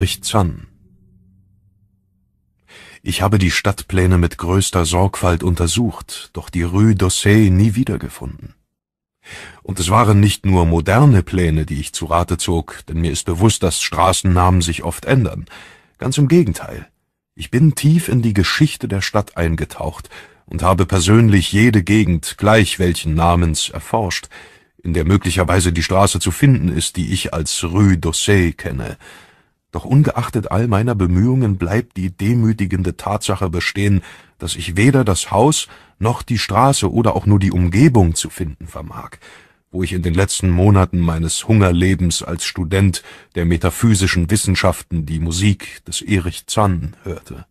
Erich Zann Ich habe die Stadtpläne mit größter Sorgfalt untersucht, doch die Rue d'Ossée nie wiedergefunden. Und es waren nicht nur moderne Pläne, die ich zu Rate zog, denn mir ist bewusst, dass Straßennamen sich oft ändern. Ganz im Gegenteil. Ich bin tief in die Geschichte der Stadt eingetaucht und habe persönlich jede Gegend gleich welchen Namens erforscht, in der möglicherweise die Straße zu finden ist, die ich als Rue d'Ossée kenne. Doch ungeachtet all meiner Bemühungen bleibt die demütigende Tatsache bestehen, dass ich weder das Haus noch die Straße oder auch nur die Umgebung zu finden vermag, wo ich in den letzten Monaten meines Hungerlebens als Student der metaphysischen Wissenschaften die Musik des Erich Zann hörte.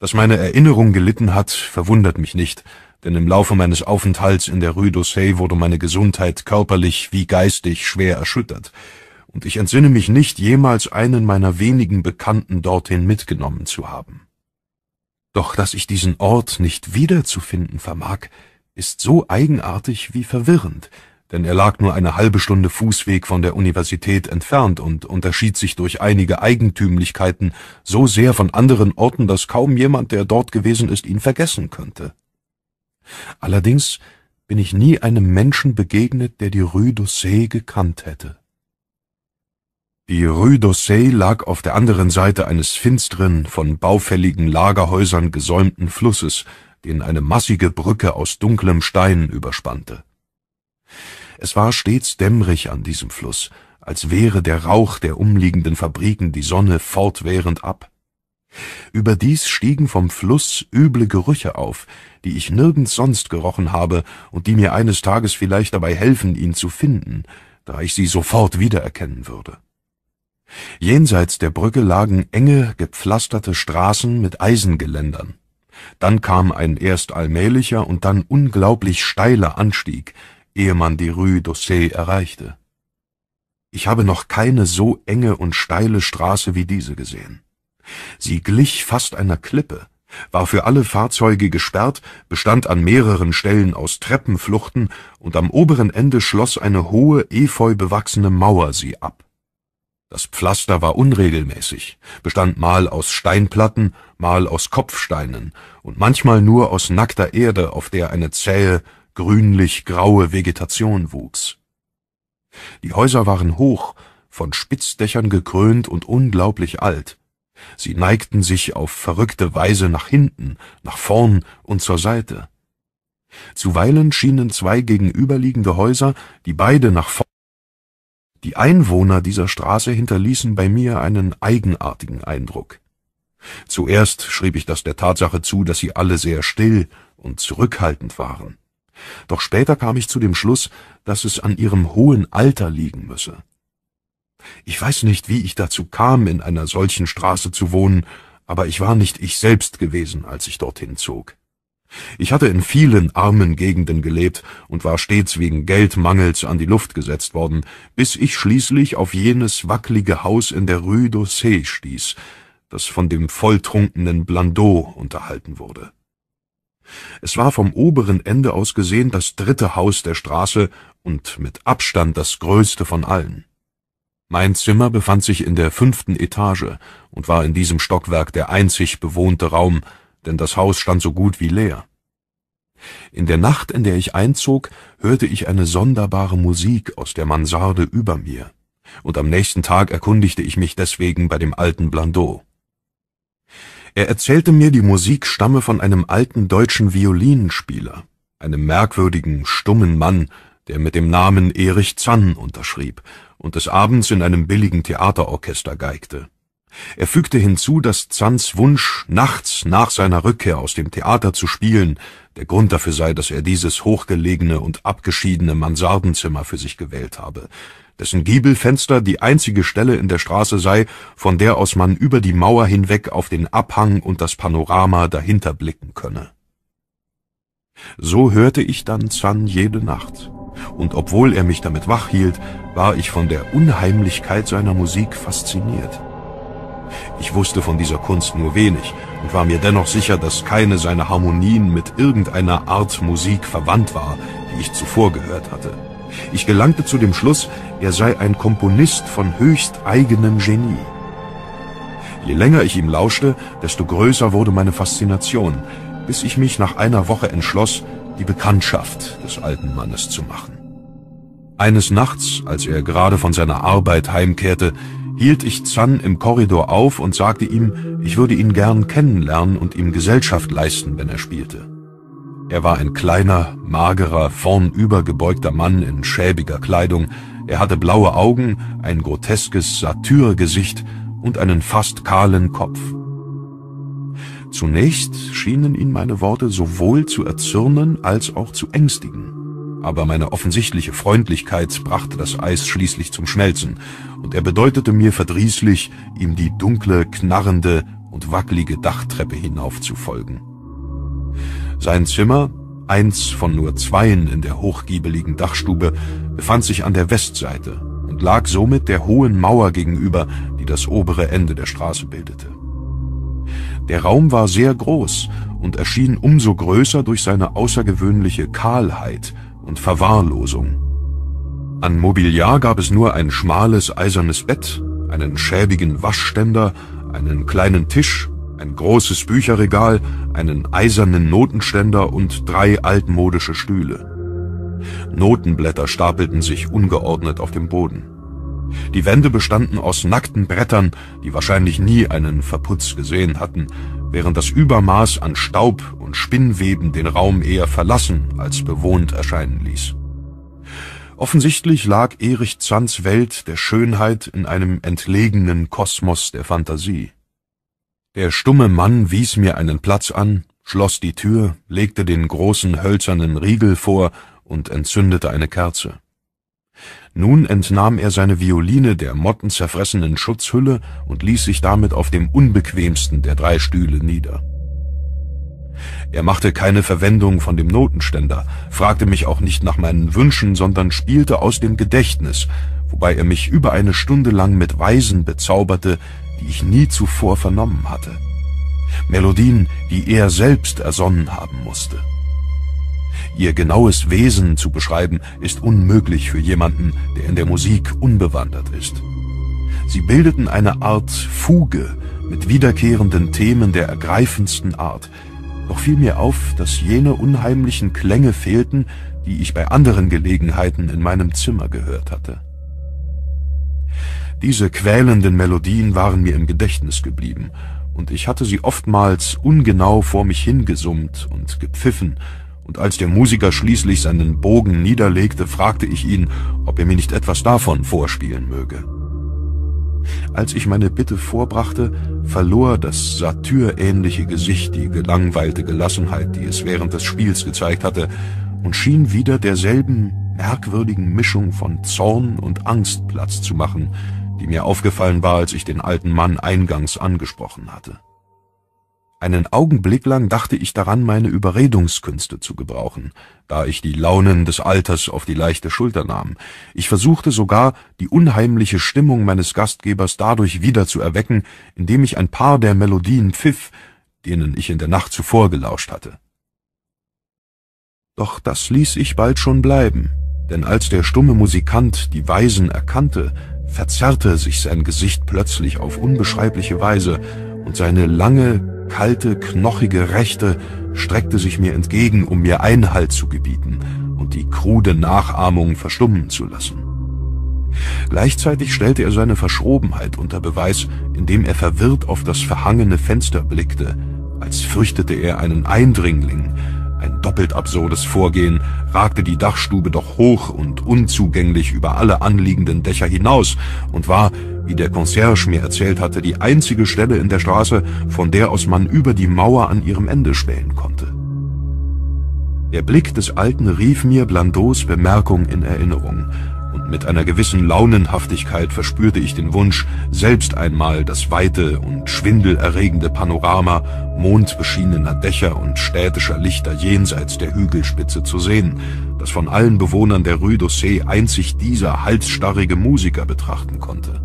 Dass meine Erinnerung gelitten hat, verwundert mich nicht, denn im Laufe meines Aufenthalts in der Rue d'Ossée wurde meine Gesundheit körperlich wie geistig schwer erschüttert, und ich entsinne mich nicht, jemals einen meiner wenigen Bekannten dorthin mitgenommen zu haben. Doch dass ich diesen Ort nicht wiederzufinden vermag, ist so eigenartig wie verwirrend, denn er lag nur eine halbe Stunde Fußweg von der Universität entfernt und unterschied sich durch einige Eigentümlichkeiten so sehr von anderen Orten, dass kaum jemand, der dort gewesen ist, ihn vergessen könnte. Allerdings bin ich nie einem Menschen begegnet, der die Rue d'Ossée gekannt hätte. Die Rue d'Ossée lag auf der anderen Seite eines finsteren, von baufälligen Lagerhäusern gesäumten Flusses, den eine massige Brücke aus dunklem Stein überspannte. Es war stets dämmerig an diesem Fluss, als wehre der Rauch der umliegenden Fabriken die Sonne fortwährend ab. Überdies stiegen vom Fluss üble Gerüche auf, die ich nirgends sonst gerochen habe und die mir eines Tages vielleicht dabei helfen, ihn zu finden, da ich sie sofort wiedererkennen würde. Jenseits der Brücke lagen enge, gepflasterte Straßen mit Eisengeländern. Dann kam ein erst allmählicher und dann unglaublich steiler Anstieg, ehe man die Rue d'Ossée erreichte. Ich habe noch keine so enge und steile Straße wie diese gesehen. Sie glich fast einer Klippe, war für alle Fahrzeuge gesperrt, bestand an mehreren Stellen aus Treppenfluchten und am oberen Ende schloss eine hohe, efeu bewachsene Mauer sie ab. Das Pflaster war unregelmäßig, bestand mal aus Steinplatten, mal aus Kopfsteinen und manchmal nur aus nackter Erde, auf der eine zähe, grünlich-graue Vegetation wuchs. Die Häuser waren hoch, von Spitzdächern gekrönt und unglaublich alt. Sie neigten sich auf verrückte Weise nach hinten, nach vorn und zur Seite. Zuweilen schienen zwei gegenüberliegende Häuser, die beide nach vorn die Einwohner dieser Straße hinterließen bei mir einen eigenartigen Eindruck. Zuerst schrieb ich das der Tatsache zu, dass sie alle sehr still und zurückhaltend waren. Doch später kam ich zu dem Schluss, dass es an ihrem hohen Alter liegen müsse. Ich weiß nicht, wie ich dazu kam, in einer solchen Straße zu wohnen, aber ich war nicht ich selbst gewesen, als ich dorthin zog. Ich hatte in vielen armen Gegenden gelebt und war stets wegen Geldmangels an die Luft gesetzt worden, bis ich schließlich auf jenes wackelige Haus in der Rue d'Ossée stieß, das von dem volltrunkenen Blandot unterhalten wurde. Es war vom oberen Ende aus gesehen das dritte Haus der Straße und mit Abstand das größte von allen. Mein Zimmer befand sich in der fünften Etage und war in diesem Stockwerk der einzig bewohnte Raum, denn das Haus stand so gut wie leer. In der Nacht, in der ich einzog, hörte ich eine sonderbare Musik aus der Mansarde über mir, und am nächsten Tag erkundigte ich mich deswegen bei dem alten Blandot. Er erzählte mir, die Musik stamme von einem alten deutschen Violinspieler, einem merkwürdigen, stummen Mann, der mit dem Namen Erich Zann unterschrieb und des Abends in einem billigen Theaterorchester geigte. Er fügte hinzu, dass Zanns Wunsch, nachts nach seiner Rückkehr aus dem Theater zu spielen, der Grund dafür sei, dass er dieses hochgelegene und abgeschiedene Mansardenzimmer für sich gewählt habe, dessen Giebelfenster die einzige Stelle in der Straße sei, von der aus man über die Mauer hinweg auf den Abhang und das Panorama dahinter blicken könne. So hörte ich dann Zann jede Nacht, und obwohl er mich damit wach hielt, war ich von der Unheimlichkeit seiner Musik fasziniert. Ich wusste von dieser Kunst nur wenig und war mir dennoch sicher, dass keine seiner Harmonien mit irgendeiner Art Musik verwandt war, die ich zuvor gehört hatte. Ich gelangte zu dem Schluss, er sei ein Komponist von höchst eigenem Genie. Je länger ich ihm lauschte, desto größer wurde meine Faszination, bis ich mich nach einer Woche entschloss, die Bekanntschaft des alten Mannes zu machen. Eines Nachts, als er gerade von seiner Arbeit heimkehrte, hielt ich Zan im Korridor auf und sagte ihm, ich würde ihn gern kennenlernen und ihm Gesellschaft leisten, wenn er spielte. Er war ein kleiner, magerer, vornübergebeugter Mann in schäbiger Kleidung. Er hatte blaue Augen, ein groteskes Satyrgesicht und einen fast kahlen Kopf. Zunächst schienen ihn meine Worte sowohl zu erzürnen als auch zu ängstigen. Aber meine offensichtliche Freundlichkeit brachte das Eis schließlich zum Schmelzen, und er bedeutete mir verdrießlich, ihm die dunkle, knarrende und wackelige Dachtreppe hinauf zu folgen. Sein Zimmer, eins von nur zweien in der hochgiebeligen Dachstube, befand sich an der Westseite und lag somit der hohen Mauer gegenüber, die das obere Ende der Straße bildete. Der Raum war sehr groß und erschien umso größer durch seine außergewöhnliche Kahlheit und Verwahrlosung. An Mobiliar gab es nur ein schmales eisernes Bett, einen schäbigen Waschständer, einen kleinen Tisch ein großes Bücherregal, einen eisernen Notenständer und drei altmodische Stühle. Notenblätter stapelten sich ungeordnet auf dem Boden. Die Wände bestanden aus nackten Brettern, die wahrscheinlich nie einen Verputz gesehen hatten, während das Übermaß an Staub und Spinnweben den Raum eher verlassen als bewohnt erscheinen ließ. Offensichtlich lag Erich Zands Welt der Schönheit in einem entlegenen Kosmos der Fantasie. Der stumme Mann wies mir einen Platz an, schloss die Tür, legte den großen hölzernen Riegel vor und entzündete eine Kerze. Nun entnahm er seine Violine der mottenzerfressenen Schutzhülle und ließ sich damit auf dem unbequemsten der drei Stühle nieder. Er machte keine Verwendung von dem Notenständer, fragte mich auch nicht nach meinen Wünschen, sondern spielte aus dem Gedächtnis, wobei er mich über eine Stunde lang mit Weisen bezauberte, die ich nie zuvor vernommen hatte. Melodien, die er selbst ersonnen haben musste. Ihr genaues Wesen zu beschreiben, ist unmöglich für jemanden, der in der Musik unbewandert ist. Sie bildeten eine Art Fuge mit wiederkehrenden Themen der ergreifendsten Art, doch fiel mir auf, dass jene unheimlichen Klänge fehlten, die ich bei anderen Gelegenheiten in meinem Zimmer gehört hatte. Diese quälenden Melodien waren mir im Gedächtnis geblieben, und ich hatte sie oftmals ungenau vor mich hingesummt und gepfiffen, und als der Musiker schließlich seinen Bogen niederlegte, fragte ich ihn, ob er mir nicht etwas davon vorspielen möge. Als ich meine Bitte vorbrachte, verlor das satyrähnliche Gesicht die gelangweilte Gelassenheit, die es während des Spiels gezeigt hatte, und schien wieder derselben merkwürdigen Mischung von Zorn und Angst Platz zu machen, die mir aufgefallen war, als ich den alten Mann eingangs angesprochen hatte. Einen Augenblick lang dachte ich daran, meine Überredungskünste zu gebrauchen, da ich die Launen des Alters auf die leichte Schulter nahm. Ich versuchte sogar, die unheimliche Stimmung meines Gastgebers dadurch wieder zu erwecken, indem ich ein paar der Melodien pfiff, denen ich in der Nacht zuvor gelauscht hatte. Doch das ließ ich bald schon bleiben, denn als der stumme Musikant die Weisen erkannte, verzerrte sich sein Gesicht plötzlich auf unbeschreibliche Weise, und seine lange, kalte, knochige Rechte streckte sich mir entgegen, um mir Einhalt zu gebieten und die krude Nachahmung verstummen zu lassen. Gleichzeitig stellte er seine Verschrobenheit unter Beweis, indem er verwirrt auf das verhangene Fenster blickte, als fürchtete er einen Eindringling, ein doppelt absurdes Vorgehen, ragte die Dachstube doch hoch und unzugänglich über alle anliegenden Dächer hinaus und war, wie der Concierge mir erzählt hatte, die einzige Stelle in der Straße, von der aus man über die Mauer an ihrem Ende spähen konnte. Der Blick des Alten rief mir Blandos Bemerkung in Erinnerung, mit einer gewissen Launenhaftigkeit verspürte ich den Wunsch, selbst einmal das weite und schwindelerregende Panorama mondbeschienener Dächer und städtischer Lichter jenseits der Hügelspitze zu sehen, das von allen Bewohnern der Rue d'Ossé einzig dieser halsstarrige Musiker betrachten konnte.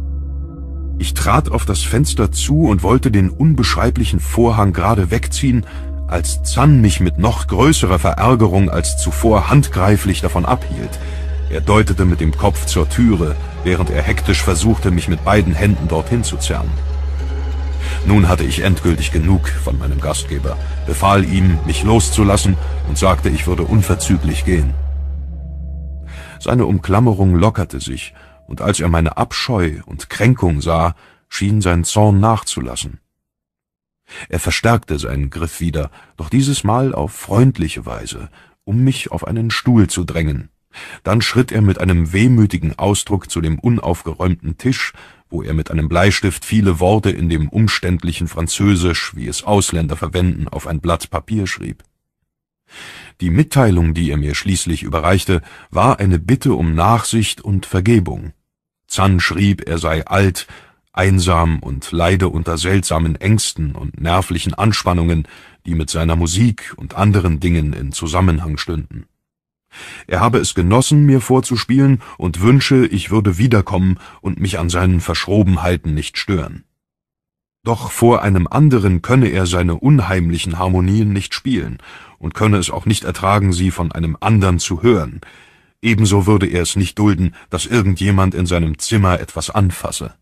Ich trat auf das Fenster zu und wollte den unbeschreiblichen Vorhang gerade wegziehen, als Zan mich mit noch größerer Verärgerung als zuvor handgreiflich davon abhielt. Er deutete mit dem Kopf zur Türe, während er hektisch versuchte, mich mit beiden Händen dorthin zu zerren. Nun hatte ich endgültig genug von meinem Gastgeber, befahl ihm, mich loszulassen und sagte, ich würde unverzüglich gehen. Seine Umklammerung lockerte sich, und als er meine Abscheu und Kränkung sah, schien sein Zorn nachzulassen. Er verstärkte seinen Griff wieder, doch dieses Mal auf freundliche Weise, um mich auf einen Stuhl zu drängen. Dann schritt er mit einem wehmütigen Ausdruck zu dem unaufgeräumten Tisch, wo er mit einem Bleistift viele Worte in dem umständlichen Französisch, wie es Ausländer verwenden, auf ein Blatt Papier schrieb. Die Mitteilung, die er mir schließlich überreichte, war eine Bitte um Nachsicht und Vergebung. Zan schrieb, er sei alt, einsam und leide unter seltsamen Ängsten und nervlichen Anspannungen, die mit seiner Musik und anderen Dingen in Zusammenhang stünden. Er habe es genossen, mir vorzuspielen, und wünsche, ich würde wiederkommen und mich an seinen Verschrobenheiten nicht stören. Doch vor einem anderen könne er seine unheimlichen Harmonien nicht spielen und könne es auch nicht ertragen, sie von einem andern zu hören. Ebenso würde er es nicht dulden, dass irgendjemand in seinem Zimmer etwas anfasse.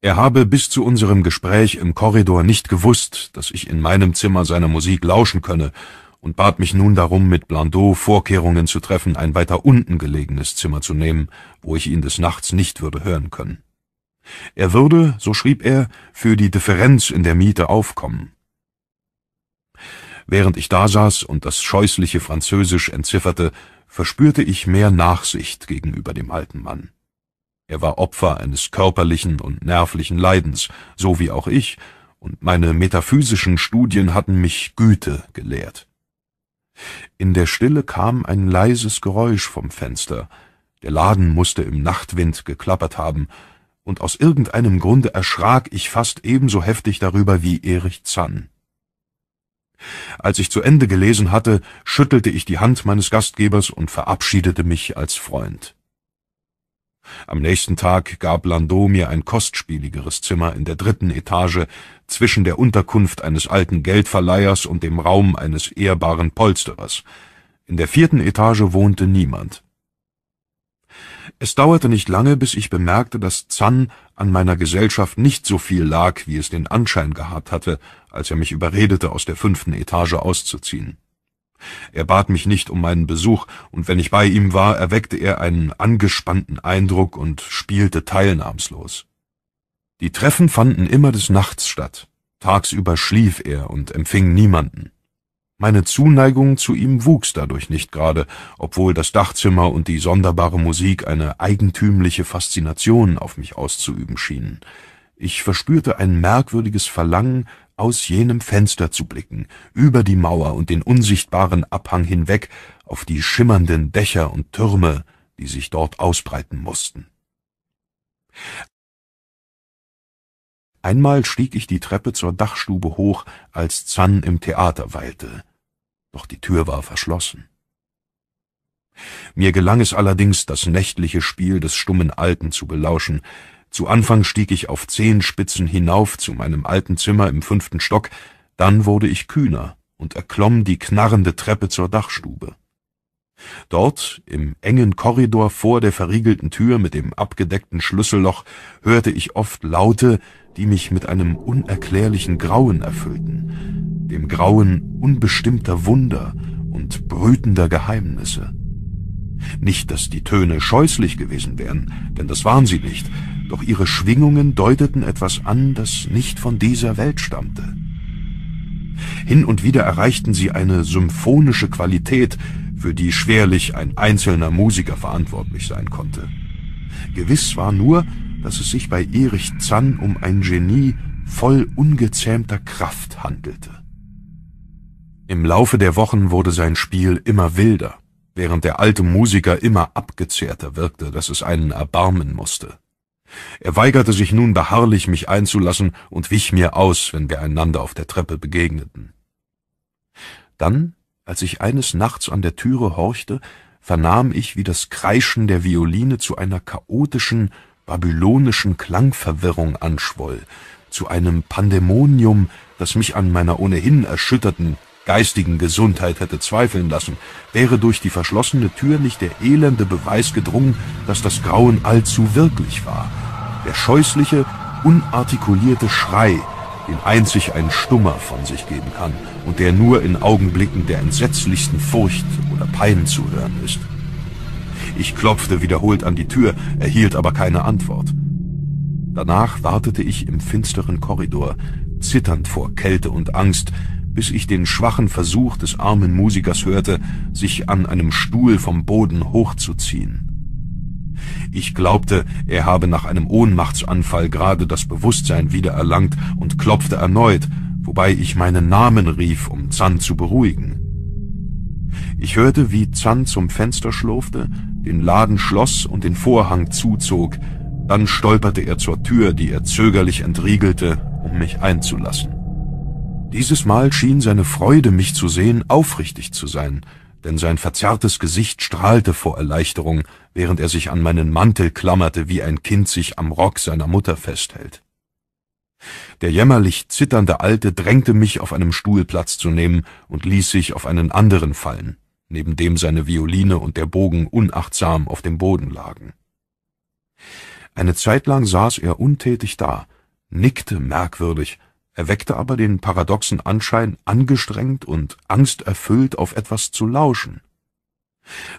Er habe bis zu unserem Gespräch im Korridor nicht gewusst, dass ich in meinem Zimmer seiner Musik lauschen könne und bat mich nun darum, mit Blandot Vorkehrungen zu treffen, ein weiter unten gelegenes Zimmer zu nehmen, wo ich ihn des Nachts nicht würde hören können. Er würde, so schrieb er, für die Differenz in der Miete aufkommen. Während ich dasaß und das scheußliche Französisch entzifferte, verspürte ich mehr Nachsicht gegenüber dem alten Mann. Er war Opfer eines körperlichen und nervlichen Leidens, so wie auch ich, und meine metaphysischen Studien hatten mich Güte gelehrt. In der Stille kam ein leises Geräusch vom Fenster, der Laden musste im Nachtwind geklappert haben, und aus irgendeinem Grunde erschrak ich fast ebenso heftig darüber wie Erich Zann. Als ich zu Ende gelesen hatte, schüttelte ich die Hand meines Gastgebers und verabschiedete mich als Freund. Am nächsten Tag gab Landau mir ein kostspieligeres Zimmer in der dritten Etage zwischen der Unterkunft eines alten Geldverleihers und dem Raum eines ehrbaren Polsterers. In der vierten Etage wohnte niemand. Es dauerte nicht lange, bis ich bemerkte, dass Zan an meiner Gesellschaft nicht so viel lag, wie es den Anschein gehabt hatte, als er mich überredete, aus der fünften Etage auszuziehen. Er bat mich nicht um meinen Besuch, und wenn ich bei ihm war, erweckte er einen angespannten Eindruck und spielte teilnahmslos. Die Treffen fanden immer des Nachts statt. Tagsüber schlief er und empfing niemanden. Meine Zuneigung zu ihm wuchs dadurch nicht gerade, obwohl das Dachzimmer und die sonderbare Musik eine eigentümliche Faszination auf mich auszuüben schienen. Ich verspürte ein merkwürdiges Verlangen, aus jenem Fenster zu blicken, über die Mauer und den unsichtbaren Abhang hinweg auf die schimmernden Dächer und Türme, die sich dort ausbreiten mussten. Einmal stieg ich die Treppe zur Dachstube hoch, als Zan im Theater weilte. Doch die Tür war verschlossen. Mir gelang es allerdings, das nächtliche Spiel des stummen Alten zu belauschen, zu Anfang stieg ich auf Zehenspitzen hinauf zu meinem alten Zimmer im fünften Stock, dann wurde ich kühner und erklomm die knarrende Treppe zur Dachstube. Dort, im engen Korridor vor der verriegelten Tür mit dem abgedeckten Schlüsselloch, hörte ich oft Laute, die mich mit einem unerklärlichen Grauen erfüllten, dem Grauen unbestimmter Wunder und brütender Geheimnisse. Nicht, dass die Töne scheußlich gewesen wären, denn das waren sie nicht, doch ihre Schwingungen deuteten etwas an, das nicht von dieser Welt stammte. Hin und wieder erreichten sie eine symphonische Qualität, für die schwerlich ein einzelner Musiker verantwortlich sein konnte. Gewiss war nur, dass es sich bei Erich Zann um ein Genie voll ungezähmter Kraft handelte. Im Laufe der Wochen wurde sein Spiel immer wilder, während der alte Musiker immer abgezehrter wirkte, dass es einen erbarmen musste. Er weigerte sich nun beharrlich, mich einzulassen und wich mir aus, wenn wir einander auf der Treppe begegneten. Dann, als ich eines Nachts an der Türe horchte, vernahm ich, wie das Kreischen der Violine zu einer chaotischen, babylonischen Klangverwirrung anschwoll, zu einem Pandemonium, das mich an meiner ohnehin erschütterten, geistigen Gesundheit hätte zweifeln lassen, wäre durch die verschlossene Tür nicht der elende Beweis gedrungen, dass das Grauen allzu wirklich war. Der scheußliche, unartikulierte Schrei, den einzig ein Stummer von sich geben kann und der nur in Augenblicken der entsetzlichsten Furcht oder Pein zu hören ist. Ich klopfte wiederholt an die Tür, erhielt aber keine Antwort. Danach wartete ich im finsteren Korridor, zitternd vor Kälte und Angst, bis ich den schwachen Versuch des armen Musikers hörte, sich an einem Stuhl vom Boden hochzuziehen. Ich glaubte, er habe nach einem Ohnmachtsanfall gerade das Bewusstsein wiedererlangt und klopfte erneut, wobei ich meinen Namen rief, um Zan zu beruhigen. Ich hörte, wie Zan zum Fenster schlurfte, den Laden schloss und den Vorhang zuzog, dann stolperte er zur Tür, die er zögerlich entriegelte, um mich einzulassen. Dieses Mal schien seine Freude, mich zu sehen, aufrichtig zu sein, denn sein verzerrtes Gesicht strahlte vor Erleichterung, während er sich an meinen Mantel klammerte, wie ein Kind sich am Rock seiner Mutter festhält. Der jämmerlich zitternde Alte drängte mich, auf einem Stuhl Platz zu nehmen und ließ sich auf einen anderen fallen, neben dem seine Violine und der Bogen unachtsam auf dem Boden lagen. Eine Zeit lang saß er untätig da, nickte merkwürdig, erweckte aber den paradoxen Anschein, angestrengt und angsterfüllt auf etwas zu lauschen.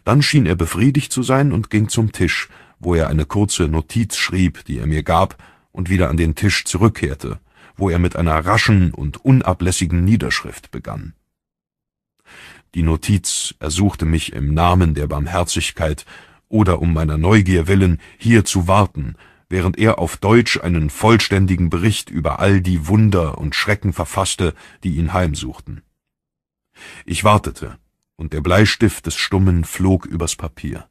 Dann schien er befriedigt zu sein und ging zum Tisch, wo er eine kurze Notiz schrieb, die er mir gab, und wieder an den Tisch zurückkehrte, wo er mit einer raschen und unablässigen Niederschrift begann. Die Notiz ersuchte mich im Namen der Barmherzigkeit oder um meiner Neugier willen hier zu warten, während er auf Deutsch einen vollständigen Bericht über all die Wunder und Schrecken verfasste, die ihn heimsuchten. Ich wartete, und der Bleistift des Stummen flog übers Papier.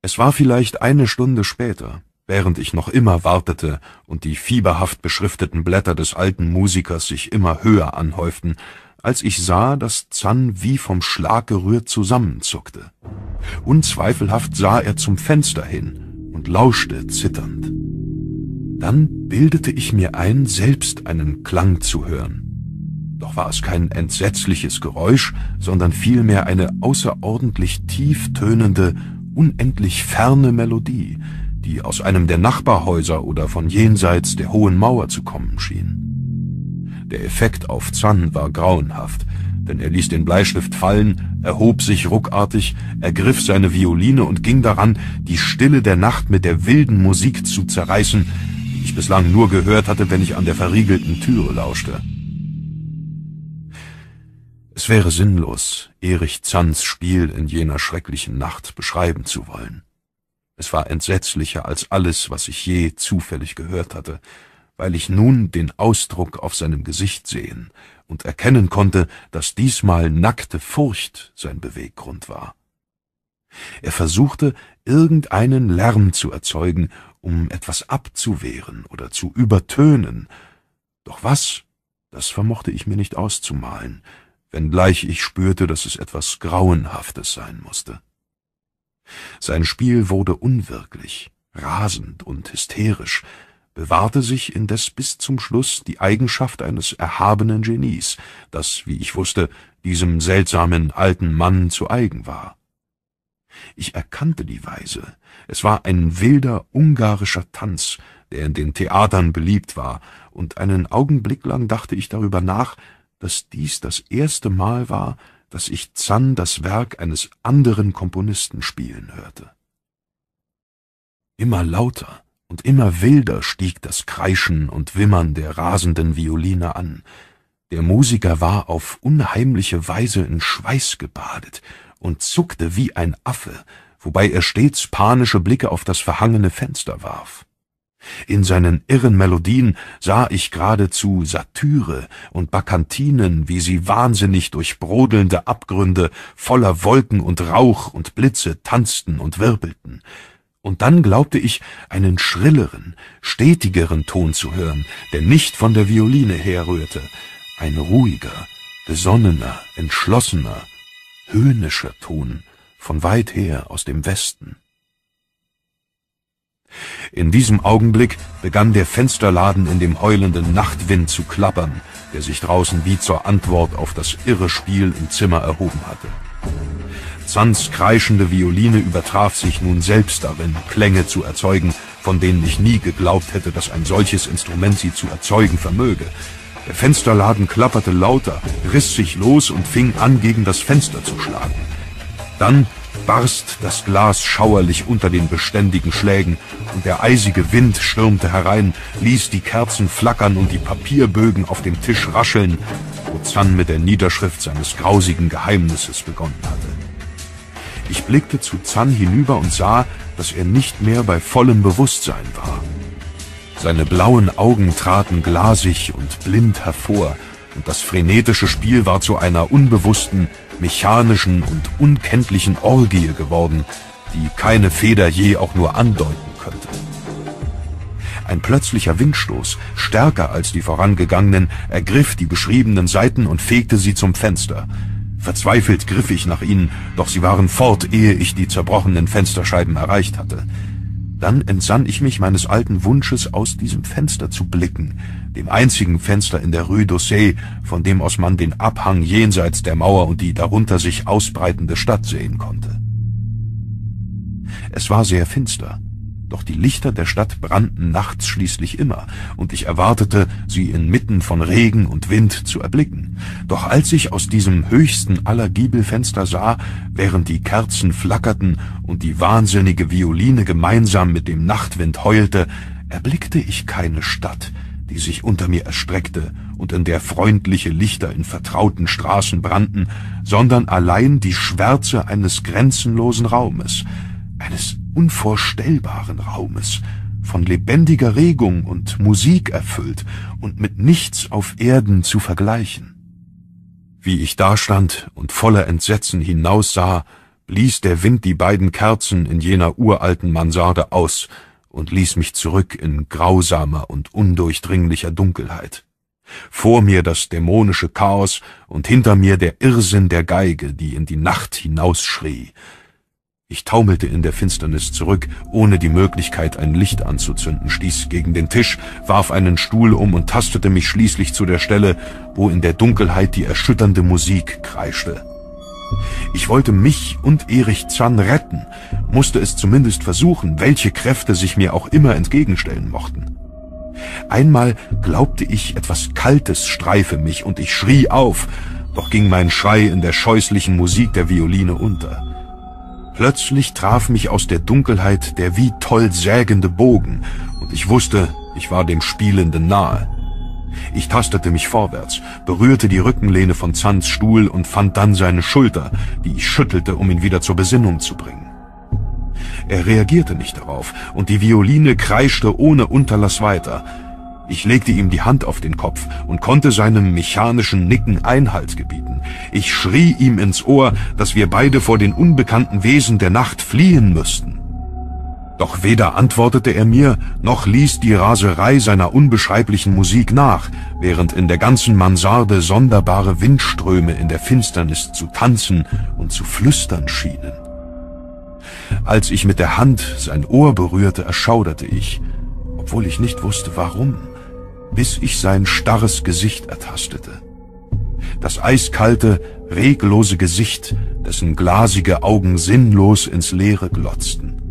Es war vielleicht eine Stunde später, während ich noch immer wartete und die fieberhaft beschrifteten Blätter des alten Musikers sich immer höher anhäuften, als ich sah, dass Zan wie vom Schlag gerührt zusammenzuckte. Unzweifelhaft sah er zum Fenster hin und lauschte zitternd. Dann bildete ich mir ein, selbst einen Klang zu hören. Doch war es kein entsetzliches Geräusch, sondern vielmehr eine außerordentlich tief tönende, unendlich ferne Melodie, die aus einem der Nachbarhäuser oder von jenseits der hohen Mauer zu kommen schien. Der Effekt auf Zan war grauenhaft, denn er ließ den Bleistift fallen, erhob sich ruckartig, ergriff seine Violine und ging daran, die Stille der Nacht mit der wilden Musik zu zerreißen, die ich bislang nur gehört hatte, wenn ich an der verriegelten Türe lauschte. Es wäre sinnlos, Erich Zans Spiel in jener schrecklichen Nacht beschreiben zu wollen. Es war entsetzlicher als alles, was ich je zufällig gehört hatte, weil ich nun den Ausdruck auf seinem Gesicht sehen und erkennen konnte, dass diesmal nackte Furcht sein Beweggrund war. Er versuchte, irgendeinen Lärm zu erzeugen, um etwas abzuwehren oder zu übertönen. Doch was, das vermochte ich mir nicht auszumalen, wenngleich ich spürte, dass es etwas Grauenhaftes sein musste. Sein Spiel wurde unwirklich, rasend und hysterisch, bewahrte sich indes bis zum Schluss die Eigenschaft eines erhabenen Genies, das, wie ich wusste, diesem seltsamen alten Mann zu eigen war. Ich erkannte die Weise, es war ein wilder ungarischer Tanz, der in den Theatern beliebt war, und einen Augenblick lang dachte ich darüber nach, dass dies das erste Mal war, dass ich Zan das Werk eines anderen Komponisten spielen hörte. Immer lauter, und immer wilder stieg das Kreischen und Wimmern der rasenden Violine an. Der Musiker war auf unheimliche Weise in Schweiß gebadet und zuckte wie ein Affe, wobei er stets panische Blicke auf das verhangene Fenster warf. In seinen irren Melodien sah ich geradezu Satyre und Bakantinen, wie sie wahnsinnig durch brodelnde Abgründe voller Wolken und Rauch und Blitze tanzten und wirbelten und dann glaubte ich, einen schrilleren, stetigeren Ton zu hören, der nicht von der Violine herrührte, ein ruhiger, besonnener, entschlossener, höhnischer Ton von weit her aus dem Westen. In diesem Augenblick begann der Fensterladen in dem heulenden Nachtwind zu klappern, der sich draußen wie zur Antwort auf das irre Spiel im Zimmer erhoben hatte. Zans kreischende Violine übertraf sich nun selbst darin, Klänge zu erzeugen, von denen ich nie geglaubt hätte, dass ein solches Instrument sie zu erzeugen vermöge. Der Fensterladen klapperte lauter, riss sich los und fing an, gegen das Fenster zu schlagen. Dann barst das Glas schauerlich unter den beständigen Schlägen, und der eisige Wind stürmte herein, ließ die Kerzen flackern und die Papierbögen auf dem Tisch rascheln, wo Zan mit der Niederschrift seines grausigen Geheimnisses begonnen hatte. Ich blickte zu Zan hinüber und sah, dass er nicht mehr bei vollem Bewusstsein war. Seine blauen Augen traten glasig und blind hervor, und das frenetische Spiel war zu einer unbewussten, mechanischen und unkenntlichen Orgie geworden, die keine Feder je auch nur andeuten könnte. Ein plötzlicher Windstoß, stärker als die vorangegangenen, ergriff die beschriebenen Seiten und fegte sie zum Fenster. Verzweifelt griff ich nach ihnen, doch sie waren fort, ehe ich die zerbrochenen Fensterscheiben erreicht hatte. Dann entsann ich mich meines alten Wunsches, aus diesem Fenster zu blicken, dem einzigen Fenster in der Rue d'Aussay, von dem aus man den Abhang jenseits der Mauer und die darunter sich ausbreitende Stadt sehen konnte. Es war sehr finster, doch die Lichter der Stadt brannten nachts schließlich immer, und ich erwartete, sie inmitten von Regen und Wind zu erblicken. Doch als ich aus diesem höchsten aller Giebelfenster sah, während die Kerzen flackerten und die wahnsinnige Violine gemeinsam mit dem Nachtwind heulte, erblickte ich keine Stadt, die sich unter mir erstreckte und in der freundliche Lichter in vertrauten Straßen brannten, sondern allein die Schwärze eines grenzenlosen Raumes, eines unvorstellbaren Raumes, von lebendiger Regung und Musik erfüllt und mit nichts auf Erden zu vergleichen. Wie ich dastand und voller Entsetzen hinaussah, blies der Wind die beiden Kerzen in jener uralten Mansarde aus und ließ mich zurück in grausamer und undurchdringlicher Dunkelheit. Vor mir das dämonische Chaos und hinter mir der Irrsinn der Geige, die in die Nacht hinausschrie, ich taumelte in der Finsternis zurück, ohne die Möglichkeit, ein Licht anzuzünden, stieß gegen den Tisch, warf einen Stuhl um und tastete mich schließlich zu der Stelle, wo in der Dunkelheit die erschütternde Musik kreischte. Ich wollte mich und Erich Zahn retten, musste es zumindest versuchen, welche Kräfte sich mir auch immer entgegenstellen mochten. Einmal glaubte ich, etwas Kaltes streife mich und ich schrie auf, doch ging mein Schrei in der scheußlichen Musik der Violine unter. Plötzlich traf mich aus der Dunkelheit der wie toll sägende Bogen, und ich wusste, ich war dem Spielenden nahe. Ich tastete mich vorwärts, berührte die Rückenlehne von Zans Stuhl und fand dann seine Schulter, die ich schüttelte, um ihn wieder zur Besinnung zu bringen. Er reagierte nicht darauf, und die Violine kreischte ohne Unterlass weiter, ich legte ihm die Hand auf den Kopf und konnte seinem mechanischen Nicken Einhalt gebieten. Ich schrie ihm ins Ohr, dass wir beide vor den unbekannten Wesen der Nacht fliehen müssten. Doch weder antwortete er mir, noch ließ die Raserei seiner unbeschreiblichen Musik nach, während in der ganzen Mansarde sonderbare Windströme in der Finsternis zu tanzen und zu flüstern schienen. Als ich mit der Hand sein Ohr berührte, erschauderte ich, obwohl ich nicht wusste warum bis ich sein starres Gesicht ertastete. Das eiskalte, reglose Gesicht, dessen glasige Augen sinnlos ins Leere glotzten.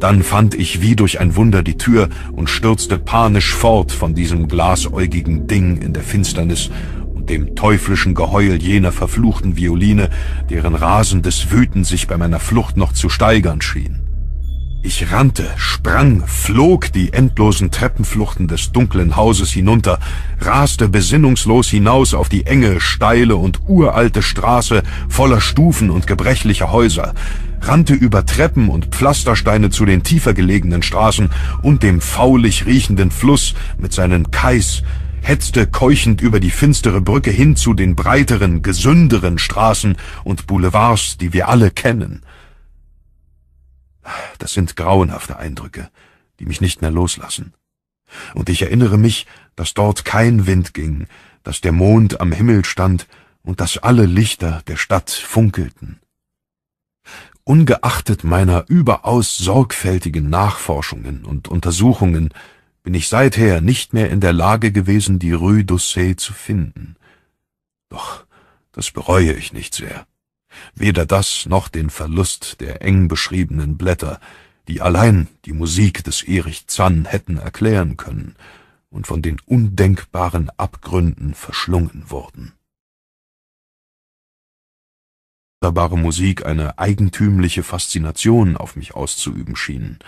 Dann fand ich wie durch ein Wunder die Tür und stürzte panisch fort von diesem glasäugigen Ding in der Finsternis und dem teuflischen Geheul jener verfluchten Violine, deren rasendes Wüten sich bei meiner Flucht noch zu steigern schien. Ich rannte, sprang, flog die endlosen Treppenfluchten des dunklen Hauses hinunter, raste besinnungslos hinaus auf die enge, steile und uralte Straße voller Stufen und gebrechlicher Häuser, rannte über Treppen und Pflastersteine zu den tiefer gelegenen Straßen und dem faulig riechenden Fluss mit seinen Kais, hetzte keuchend über die finstere Brücke hin zu den breiteren, gesünderen Straßen und Boulevards, die wir alle kennen. Das sind grauenhafte Eindrücke, die mich nicht mehr loslassen. Und ich erinnere mich, dass dort kein Wind ging, dass der Mond am Himmel stand und dass alle Lichter der Stadt funkelten. Ungeachtet meiner überaus sorgfältigen Nachforschungen und Untersuchungen bin ich seither nicht mehr in der Lage gewesen, die Rue d'Ossé zu finden. Doch das bereue ich nicht sehr. Weder das noch den Verlust der eng beschriebenen Blätter, die allein die Musik des Erich Zann hätten erklären können und von den undenkbaren Abgründen verschlungen wurden. Wunderbare Musik eine eigentümliche Faszination auf mich auszuüben schien.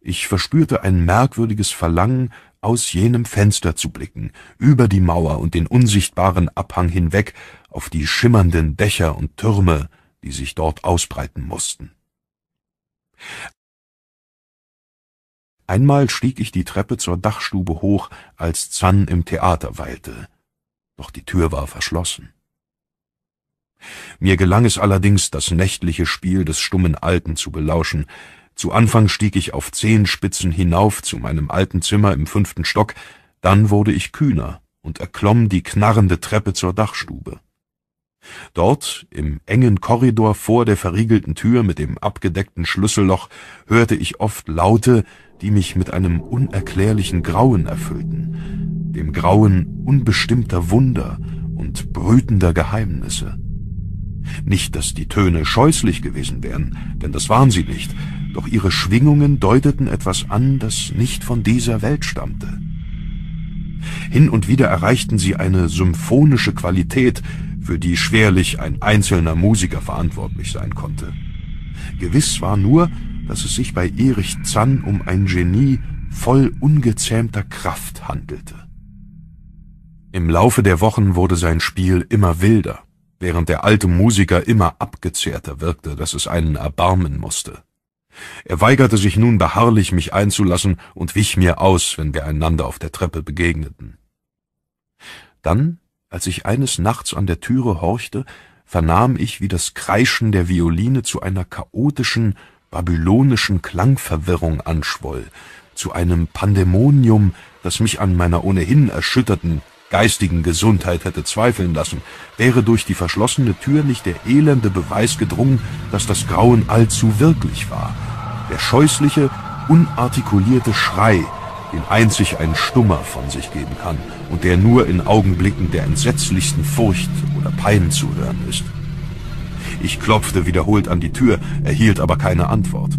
Ich verspürte ein merkwürdiges Verlangen, aus jenem Fenster zu blicken, über die Mauer und den unsichtbaren Abhang hinweg auf die schimmernden Dächer und Türme, die sich dort ausbreiten mussten. Einmal stieg ich die Treppe zur Dachstube hoch, als Zan im Theater weilte. Doch die Tür war verschlossen. Mir gelang es allerdings, das nächtliche Spiel des stummen Alten zu belauschen. Zu Anfang stieg ich auf Zehenspitzen hinauf zu meinem alten Zimmer im fünften Stock, dann wurde ich kühner und erklomm die knarrende Treppe zur Dachstube. Dort, im engen Korridor vor der verriegelten Tür mit dem abgedeckten Schlüsselloch, hörte ich oft Laute, die mich mit einem unerklärlichen Grauen erfüllten, dem Grauen unbestimmter Wunder und brütender Geheimnisse. Nicht, dass die Töne scheußlich gewesen wären, denn das waren sie nicht, doch ihre Schwingungen deuteten etwas an, das nicht von dieser Welt stammte. Hin und wieder erreichten sie eine symphonische Qualität, für die schwerlich ein einzelner Musiker verantwortlich sein konnte. Gewiss war nur, dass es sich bei Erich Zann um ein Genie voll ungezähmter Kraft handelte. Im Laufe der Wochen wurde sein Spiel immer wilder, während der alte Musiker immer abgezehrter wirkte, dass es einen erbarmen musste. Er weigerte sich nun beharrlich, mich einzulassen und wich mir aus, wenn wir einander auf der Treppe begegneten. Dann, als ich eines Nachts an der Türe horchte, vernahm ich, wie das Kreischen der Violine zu einer chaotischen, babylonischen Klangverwirrung anschwoll, zu einem Pandemonium, das mich an meiner ohnehin erschütterten geistigen Gesundheit hätte zweifeln lassen, wäre durch die verschlossene Tür nicht der elende Beweis gedrungen, dass das Grauen allzu wirklich war. Der scheußliche, unartikulierte Schrei, den einzig ein Stummer von sich geben kann und der nur in Augenblicken der entsetzlichsten Furcht oder Pein zu hören ist. Ich klopfte wiederholt an die Tür, erhielt aber keine Antwort.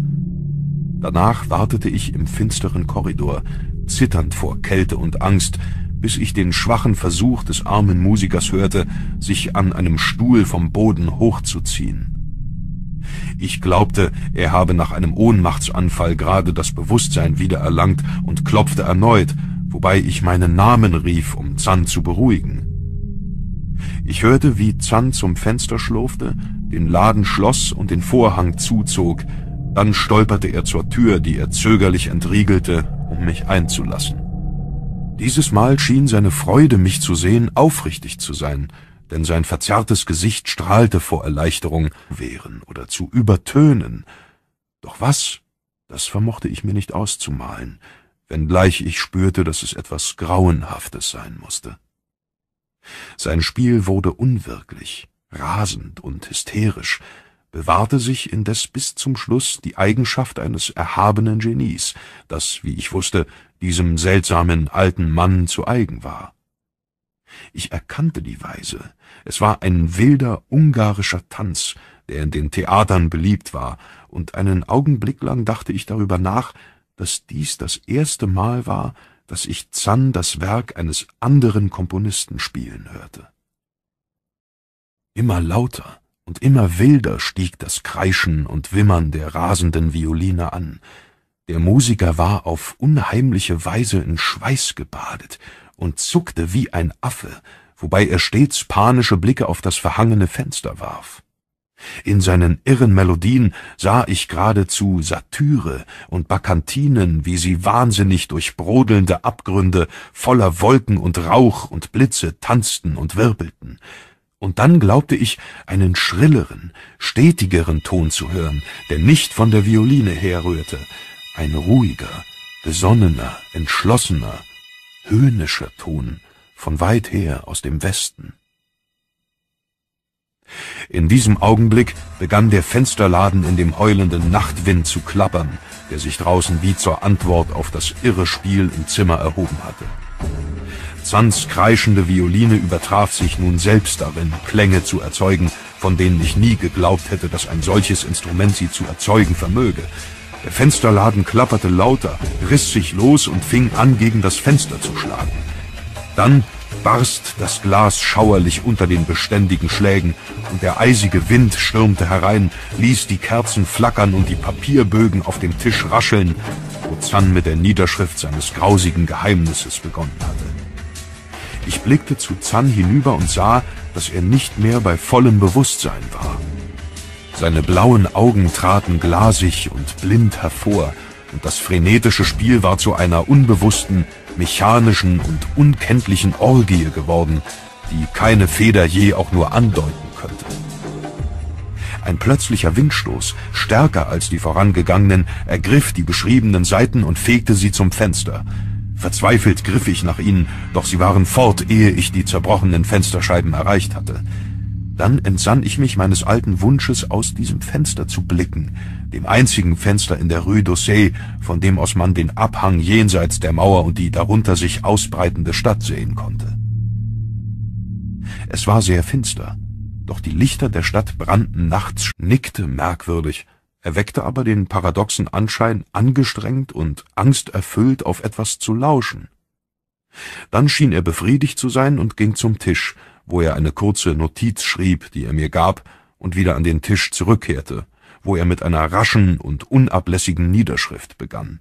Danach wartete ich im finsteren Korridor, zitternd vor Kälte und Angst, bis ich den schwachen Versuch des armen Musikers hörte, sich an einem Stuhl vom Boden hochzuziehen. Ich glaubte, er habe nach einem Ohnmachtsanfall gerade das Bewusstsein wiedererlangt und klopfte erneut, wobei ich meinen Namen rief, um Zan zu beruhigen. Ich hörte, wie Zan zum Fenster schlurfte, den Laden schloss und den Vorhang zuzog, dann stolperte er zur Tür, die er zögerlich entriegelte, um mich einzulassen. Dieses Mal schien seine Freude, mich zu sehen, aufrichtig zu sein, denn sein verzerrtes Gesicht strahlte vor Erleichterung, wehren oder zu übertönen. Doch was, das vermochte ich mir nicht auszumalen, wenngleich ich spürte, dass es etwas Grauenhaftes sein musste. Sein Spiel wurde unwirklich, rasend und hysterisch, bewahrte sich indes bis zum Schluss die Eigenschaft eines erhabenen Genies, das, wie ich wusste, diesem seltsamen alten Mann zu eigen war. Ich erkannte die Weise. Es war ein wilder ungarischer Tanz, der in den Theatern beliebt war, und einen Augenblick lang dachte ich darüber nach, dass dies das erste Mal war, dass ich Zann das Werk eines anderen Komponisten spielen hörte. Immer lauter und immer wilder stieg das Kreischen und Wimmern der rasenden Violine an. Der Musiker war auf unheimliche Weise in Schweiß gebadet und zuckte wie ein Affe, wobei er stets panische Blicke auf das verhangene Fenster warf. In seinen irren Melodien sah ich geradezu Satyre und Bakantinen, wie sie wahnsinnig durch brodelnde Abgründe voller Wolken und Rauch und Blitze tanzten und wirbelten. Und dann glaubte ich, einen schrilleren, stetigeren Ton zu hören, der nicht von der Violine herrührte, ein ruhiger, besonnener, entschlossener, höhnischer Ton von weit her aus dem Westen. In diesem Augenblick begann der Fensterladen in dem heulenden Nachtwind zu klappern, der sich draußen wie zur Antwort auf das irre Spiel im Zimmer erhoben hatte. Zands kreischende Violine übertraf sich nun selbst darin, Klänge zu erzeugen, von denen ich nie geglaubt hätte, dass ein solches Instrument sie zu erzeugen vermöge. Der Fensterladen klapperte lauter, riss sich los und fing an, gegen das Fenster zu schlagen. Dann barst das Glas schauerlich unter den beständigen Schlägen, und der eisige Wind stürmte herein, ließ die Kerzen flackern und die Papierbögen auf dem Tisch rascheln, wo Zan mit der Niederschrift seines grausigen Geheimnisses begonnen hatte. Ich blickte zu Zan hinüber und sah, dass er nicht mehr bei vollem Bewusstsein war. Seine blauen Augen traten glasig und blind hervor, und das frenetische Spiel war zu einer unbewussten, mechanischen und unkenntlichen Orgie geworden, die keine Feder je auch nur andeuten könnte. Ein plötzlicher Windstoß, stärker als die vorangegangenen, ergriff die beschriebenen Seiten und fegte sie zum Fenster. Verzweifelt griff ich nach ihnen, doch sie waren fort, ehe ich die zerbrochenen Fensterscheiben erreicht hatte. Dann entsann ich mich meines alten Wunsches, aus diesem Fenster zu blicken, dem einzigen Fenster in der Rue d'Ossé, von dem aus man den Abhang jenseits der Mauer und die darunter sich ausbreitende Stadt sehen konnte. Es war sehr finster, doch die Lichter der Stadt brannten nachts, nickte merkwürdig, erweckte aber den paradoxen Anschein, angestrengt und angsterfüllt auf etwas zu lauschen. Dann schien er befriedigt zu sein und ging zum Tisch, wo er eine kurze Notiz schrieb, die er mir gab, und wieder an den Tisch zurückkehrte, wo er mit einer raschen und unablässigen Niederschrift begann.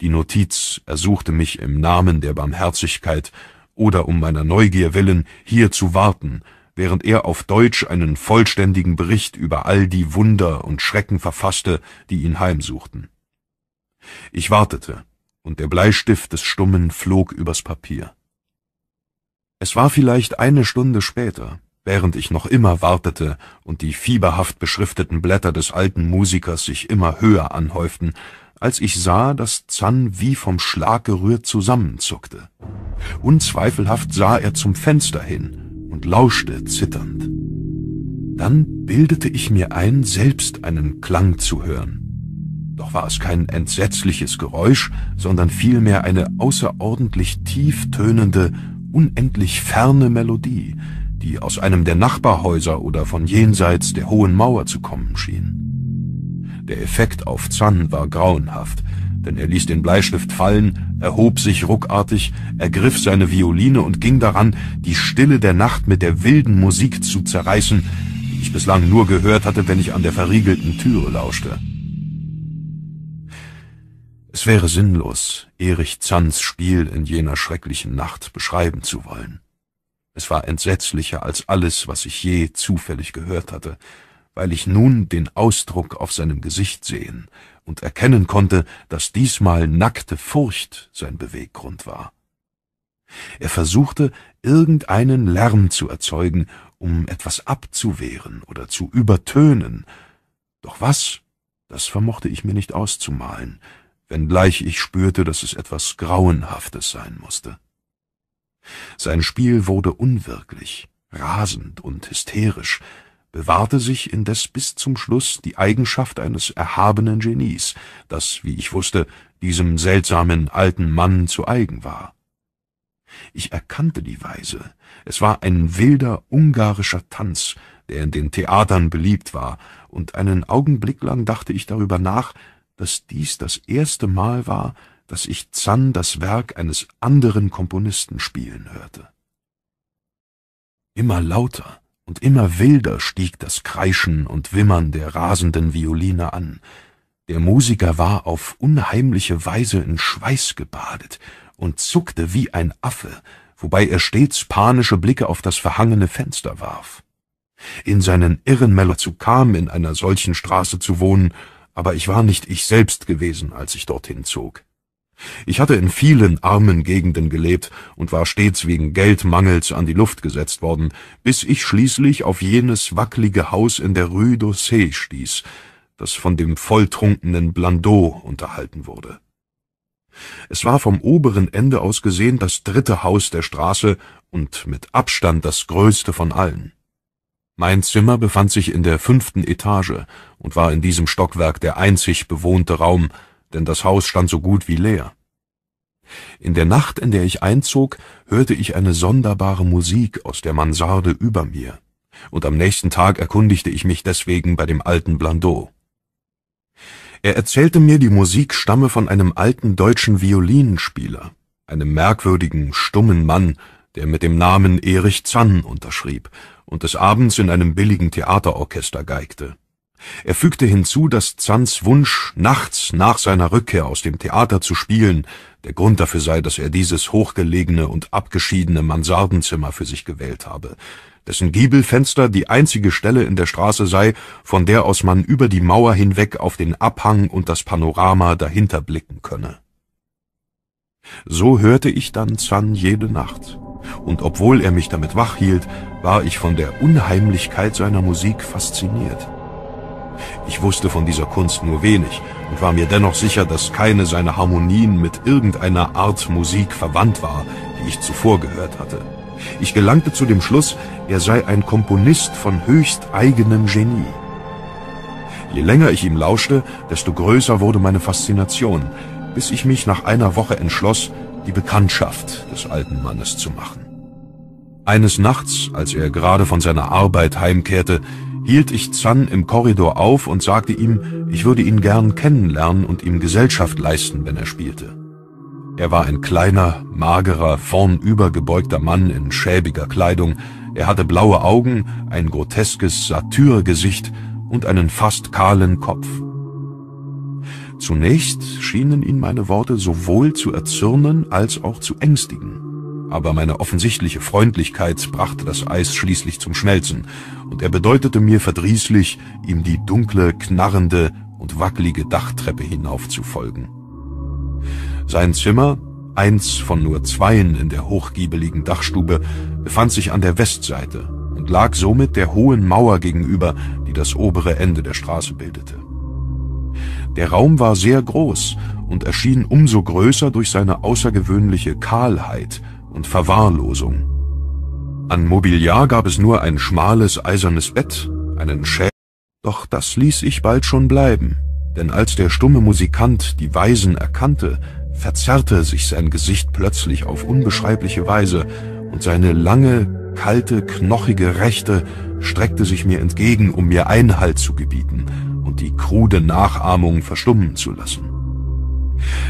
Die Notiz ersuchte mich im Namen der Barmherzigkeit oder um meiner Neugier willen hier zu warten, während er auf Deutsch einen vollständigen Bericht über all die Wunder und Schrecken verfasste, die ihn heimsuchten. Ich wartete, und der Bleistift des Stummen flog übers Papier. Es war vielleicht eine Stunde später, während ich noch immer wartete und die fieberhaft beschrifteten Blätter des alten Musikers sich immer höher anhäuften, als ich sah, dass Zan wie vom Schlag gerührt zusammenzuckte. Unzweifelhaft sah er zum Fenster hin, und lauschte zitternd. Dann bildete ich mir ein, selbst einen Klang zu hören. Doch war es kein entsetzliches Geräusch, sondern vielmehr eine außerordentlich tief tönende, unendlich ferne Melodie, die aus einem der Nachbarhäuser oder von jenseits der hohen Mauer zu kommen schien. Der Effekt auf Zan war grauenhaft, denn er ließ den Bleistift fallen, erhob sich ruckartig, ergriff seine Violine und ging daran, die Stille der Nacht mit der wilden Musik zu zerreißen, die ich bislang nur gehört hatte, wenn ich an der verriegelten Türe lauschte. Es wäre sinnlos, Erich Zands Spiel in jener schrecklichen Nacht beschreiben zu wollen. Es war entsetzlicher als alles, was ich je zufällig gehört hatte, weil ich nun den Ausdruck auf seinem Gesicht sehen und erkennen konnte, dass diesmal nackte Furcht sein Beweggrund war. Er versuchte, irgendeinen Lärm zu erzeugen, um etwas abzuwehren oder zu übertönen. Doch was, das vermochte ich mir nicht auszumalen, wenngleich ich spürte, dass es etwas Grauenhaftes sein musste. Sein Spiel wurde unwirklich, rasend und hysterisch, bewahrte sich indes bis zum Schluss die Eigenschaft eines erhabenen Genies, das, wie ich wusste, diesem seltsamen alten Mann zu eigen war. Ich erkannte die Weise, es war ein wilder ungarischer Tanz, der in den Theatern beliebt war, und einen Augenblick lang dachte ich darüber nach, dass dies das erste Mal war, dass ich Zan das Werk eines anderen Komponisten spielen hörte. Immer lauter, und immer wilder stieg das Kreischen und Wimmern der rasenden Violine an. Der Musiker war auf unheimliche Weise in Schweiß gebadet und zuckte wie ein Affe, wobei er stets panische Blicke auf das verhangene Fenster warf. In seinen irren Mellozu kam, in einer solchen Straße zu wohnen, aber ich war nicht ich selbst gewesen, als ich dorthin zog. Ich hatte in vielen armen Gegenden gelebt und war stets wegen Geldmangels an die Luft gesetzt worden, bis ich schließlich auf jenes wackelige Haus in der Rue d'Ossé stieß, das von dem volltrunkenen Blandot unterhalten wurde. Es war vom oberen Ende aus gesehen das dritte Haus der Straße und mit Abstand das größte von allen. Mein Zimmer befand sich in der fünften Etage und war in diesem Stockwerk der einzig bewohnte Raum, denn das Haus stand so gut wie leer. In der Nacht, in der ich einzog, hörte ich eine sonderbare Musik aus der Mansarde über mir, und am nächsten Tag erkundigte ich mich deswegen bei dem alten Blandot. Er erzählte mir, die Musik stamme von einem alten deutschen Violinspieler, einem merkwürdigen, stummen Mann, der mit dem Namen Erich Zann unterschrieb und des Abends in einem billigen Theaterorchester geigte. Er fügte hinzu, dass Zanns Wunsch, nachts nach seiner Rückkehr aus dem Theater zu spielen, der Grund dafür sei, dass er dieses hochgelegene und abgeschiedene Mansardenzimmer für sich gewählt habe, dessen Giebelfenster die einzige Stelle in der Straße sei, von der aus man über die Mauer hinweg auf den Abhang und das Panorama dahinter blicken könne. So hörte ich dann Zann jede Nacht, und obwohl er mich damit wach hielt, war ich von der Unheimlichkeit seiner Musik fasziniert. Ich wusste von dieser Kunst nur wenig und war mir dennoch sicher, dass keine seiner Harmonien mit irgendeiner Art Musik verwandt war, die ich zuvor gehört hatte. Ich gelangte zu dem Schluss, er sei ein Komponist von höchst eigenem Genie. Je länger ich ihm lauschte, desto größer wurde meine Faszination, bis ich mich nach einer Woche entschloss, die Bekanntschaft des alten Mannes zu machen. Eines Nachts, als er gerade von seiner Arbeit heimkehrte, hielt ich Zan im Korridor auf und sagte ihm, ich würde ihn gern kennenlernen und ihm Gesellschaft leisten, wenn er spielte. Er war ein kleiner, magerer, vornübergebeugter Mann in schäbiger Kleidung, er hatte blaue Augen, ein groteskes Satyrgesicht und einen fast kahlen Kopf. Zunächst schienen ihn meine Worte sowohl zu erzürnen als auch zu ängstigen aber meine offensichtliche Freundlichkeit brachte das Eis schließlich zum Schmelzen, und er bedeutete mir verdrießlich, ihm die dunkle, knarrende und wackelige Dachtreppe hinauf zu folgen. Sein Zimmer, eins von nur zweien in der hochgiebeligen Dachstube, befand sich an der Westseite und lag somit der hohen Mauer gegenüber, die das obere Ende der Straße bildete. Der Raum war sehr groß und erschien umso größer durch seine außergewöhnliche Kahlheit und Verwahrlosung. An Mobiliar gab es nur ein schmales eisernes Bett, einen Schä doch das ließ ich bald schon bleiben, denn als der stumme Musikant die Weisen erkannte, verzerrte sich sein Gesicht plötzlich auf unbeschreibliche Weise, und seine lange, kalte, knochige Rechte streckte sich mir entgegen, um mir Einhalt zu gebieten und die krude Nachahmung verstummen zu lassen.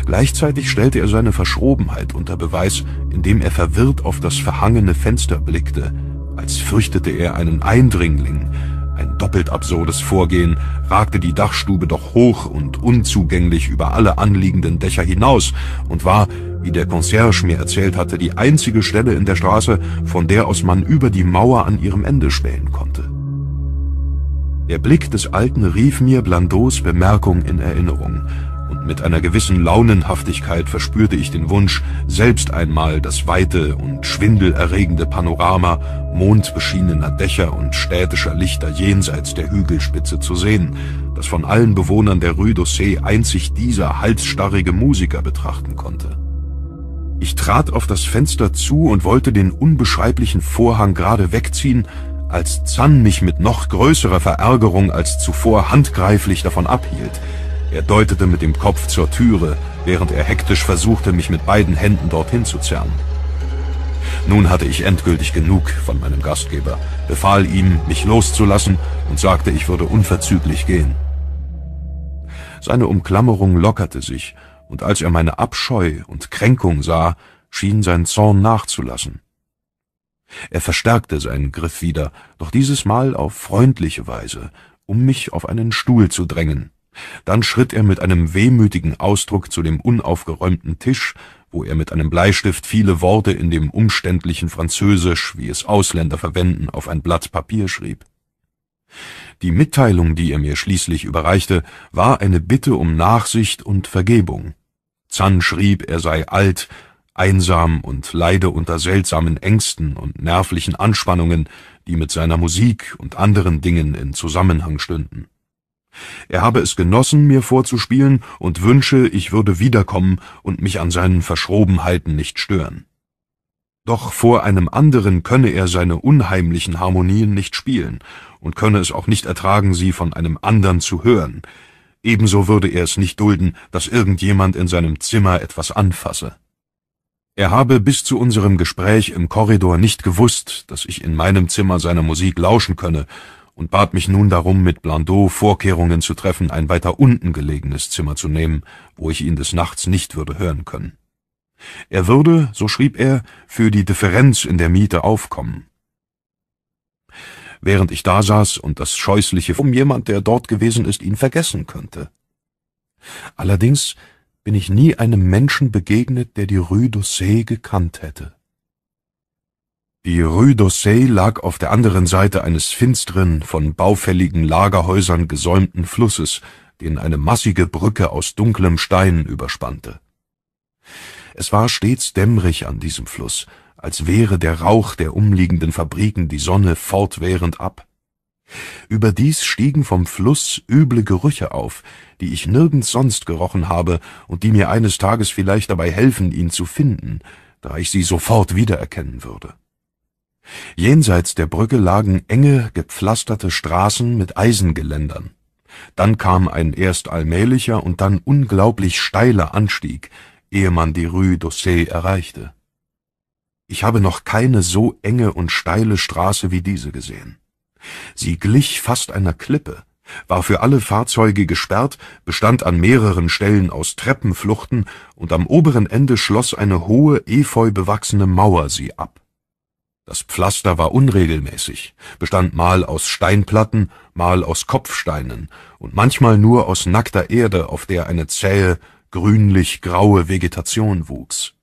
Gleichzeitig stellte er seine Verschrobenheit unter Beweis, indem er verwirrt auf das verhangene Fenster blickte, als fürchtete er einen Eindringling. Ein doppelt absurdes Vorgehen ragte die Dachstube doch hoch und unzugänglich über alle anliegenden Dächer hinaus und war, wie der Concierge mir erzählt hatte, die einzige Stelle in der Straße, von der aus man über die Mauer an ihrem Ende spähen konnte. Der Blick des Alten rief mir Blandots Bemerkung in Erinnerung, mit einer gewissen Launenhaftigkeit verspürte ich den Wunsch, selbst einmal das weite und schwindelerregende Panorama mondbeschienener Dächer und städtischer Lichter jenseits der Hügelspitze zu sehen, das von allen Bewohnern der Rue d'Ossé einzig dieser halsstarrige Musiker betrachten konnte. Ich trat auf das Fenster zu und wollte den unbeschreiblichen Vorhang gerade wegziehen, als Zan mich mit noch größerer Verärgerung als zuvor handgreiflich davon abhielt – er deutete mit dem Kopf zur Türe, während er hektisch versuchte, mich mit beiden Händen dorthin zu zerren. Nun hatte ich endgültig genug von meinem Gastgeber, befahl ihm, mich loszulassen und sagte, ich würde unverzüglich gehen. Seine Umklammerung lockerte sich, und als er meine Abscheu und Kränkung sah, schien sein Zorn nachzulassen. Er verstärkte seinen Griff wieder, doch dieses Mal auf freundliche Weise, um mich auf einen Stuhl zu drängen. Dann schritt er mit einem wehmütigen Ausdruck zu dem unaufgeräumten Tisch, wo er mit einem Bleistift viele Worte in dem umständlichen Französisch, wie es Ausländer verwenden, auf ein Blatt Papier schrieb. Die Mitteilung, die er mir schließlich überreichte, war eine Bitte um Nachsicht und Vergebung. Zan schrieb, er sei alt, einsam und leide unter seltsamen Ängsten und nervlichen Anspannungen, die mit seiner Musik und anderen Dingen in Zusammenhang stünden. Er habe es genossen, mir vorzuspielen, und wünsche, ich würde wiederkommen und mich an seinen Verschrobenheiten nicht stören. Doch vor einem anderen könne er seine unheimlichen Harmonien nicht spielen und könne es auch nicht ertragen, sie von einem andern zu hören. Ebenso würde er es nicht dulden, dass irgendjemand in seinem Zimmer etwas anfasse. Er habe bis zu unserem Gespräch im Korridor nicht gewusst, dass ich in meinem Zimmer seiner Musik lauschen könne, und bat mich nun darum, mit Blandot Vorkehrungen zu treffen, ein weiter unten gelegenes Zimmer zu nehmen, wo ich ihn des Nachts nicht würde hören können. Er würde, so schrieb er, für die Differenz in der Miete aufkommen. Während ich da saß und das Scheußliche um jemand, der dort gewesen ist, ihn vergessen könnte. Allerdings bin ich nie einem Menschen begegnet, der die Rue d'Ossé gekannt hätte. Die Rue d'Ossé lag auf der anderen Seite eines finsteren, von baufälligen Lagerhäusern gesäumten Flusses, den eine massige Brücke aus dunklem Stein überspannte. Es war stets dämmerig an diesem Fluss, als wehre der Rauch der umliegenden Fabriken die Sonne fortwährend ab. Überdies stiegen vom Fluss üble Gerüche auf, die ich nirgends sonst gerochen habe und die mir eines Tages vielleicht dabei helfen, ihn zu finden, da ich sie sofort wiedererkennen würde. Jenseits der Brücke lagen enge, gepflasterte Straßen mit Eisengeländern. Dann kam ein erst allmählicher und dann unglaublich steiler Anstieg, ehe man die Rue d'Ossé erreichte. Ich habe noch keine so enge und steile Straße wie diese gesehen. Sie glich fast einer Klippe, war für alle Fahrzeuge gesperrt, bestand an mehreren Stellen aus Treppenfluchten und am oberen Ende schloss eine hohe, efeu bewachsene Mauer sie ab. Das Pflaster war unregelmäßig, bestand mal aus Steinplatten, mal aus Kopfsteinen und manchmal nur aus nackter Erde, auf der eine zähe, grünlich-graue Vegetation wuchs.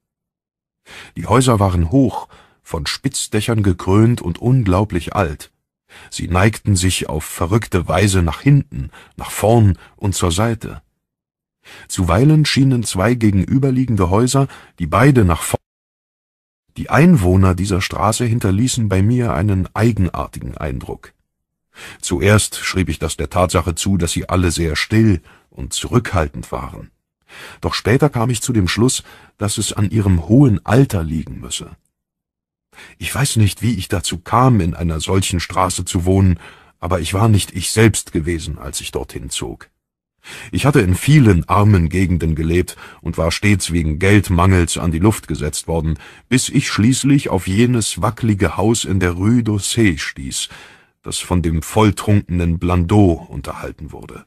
Die Häuser waren hoch, von Spitzdächern gekrönt und unglaublich alt. Sie neigten sich auf verrückte Weise nach hinten, nach vorn und zur Seite. Zuweilen schienen zwei gegenüberliegende Häuser, die beide nach vorn die Einwohner dieser Straße hinterließen bei mir einen eigenartigen Eindruck. Zuerst schrieb ich das der Tatsache zu, dass sie alle sehr still und zurückhaltend waren. Doch später kam ich zu dem Schluss, dass es an ihrem hohen Alter liegen müsse. Ich weiß nicht, wie ich dazu kam, in einer solchen Straße zu wohnen, aber ich war nicht ich selbst gewesen, als ich dorthin zog. Ich hatte in vielen armen Gegenden gelebt und war stets wegen Geldmangels an die Luft gesetzt worden, bis ich schließlich auf jenes wackelige Haus in der Rue d'Ossé stieß, das von dem volltrunkenen Blandot unterhalten wurde.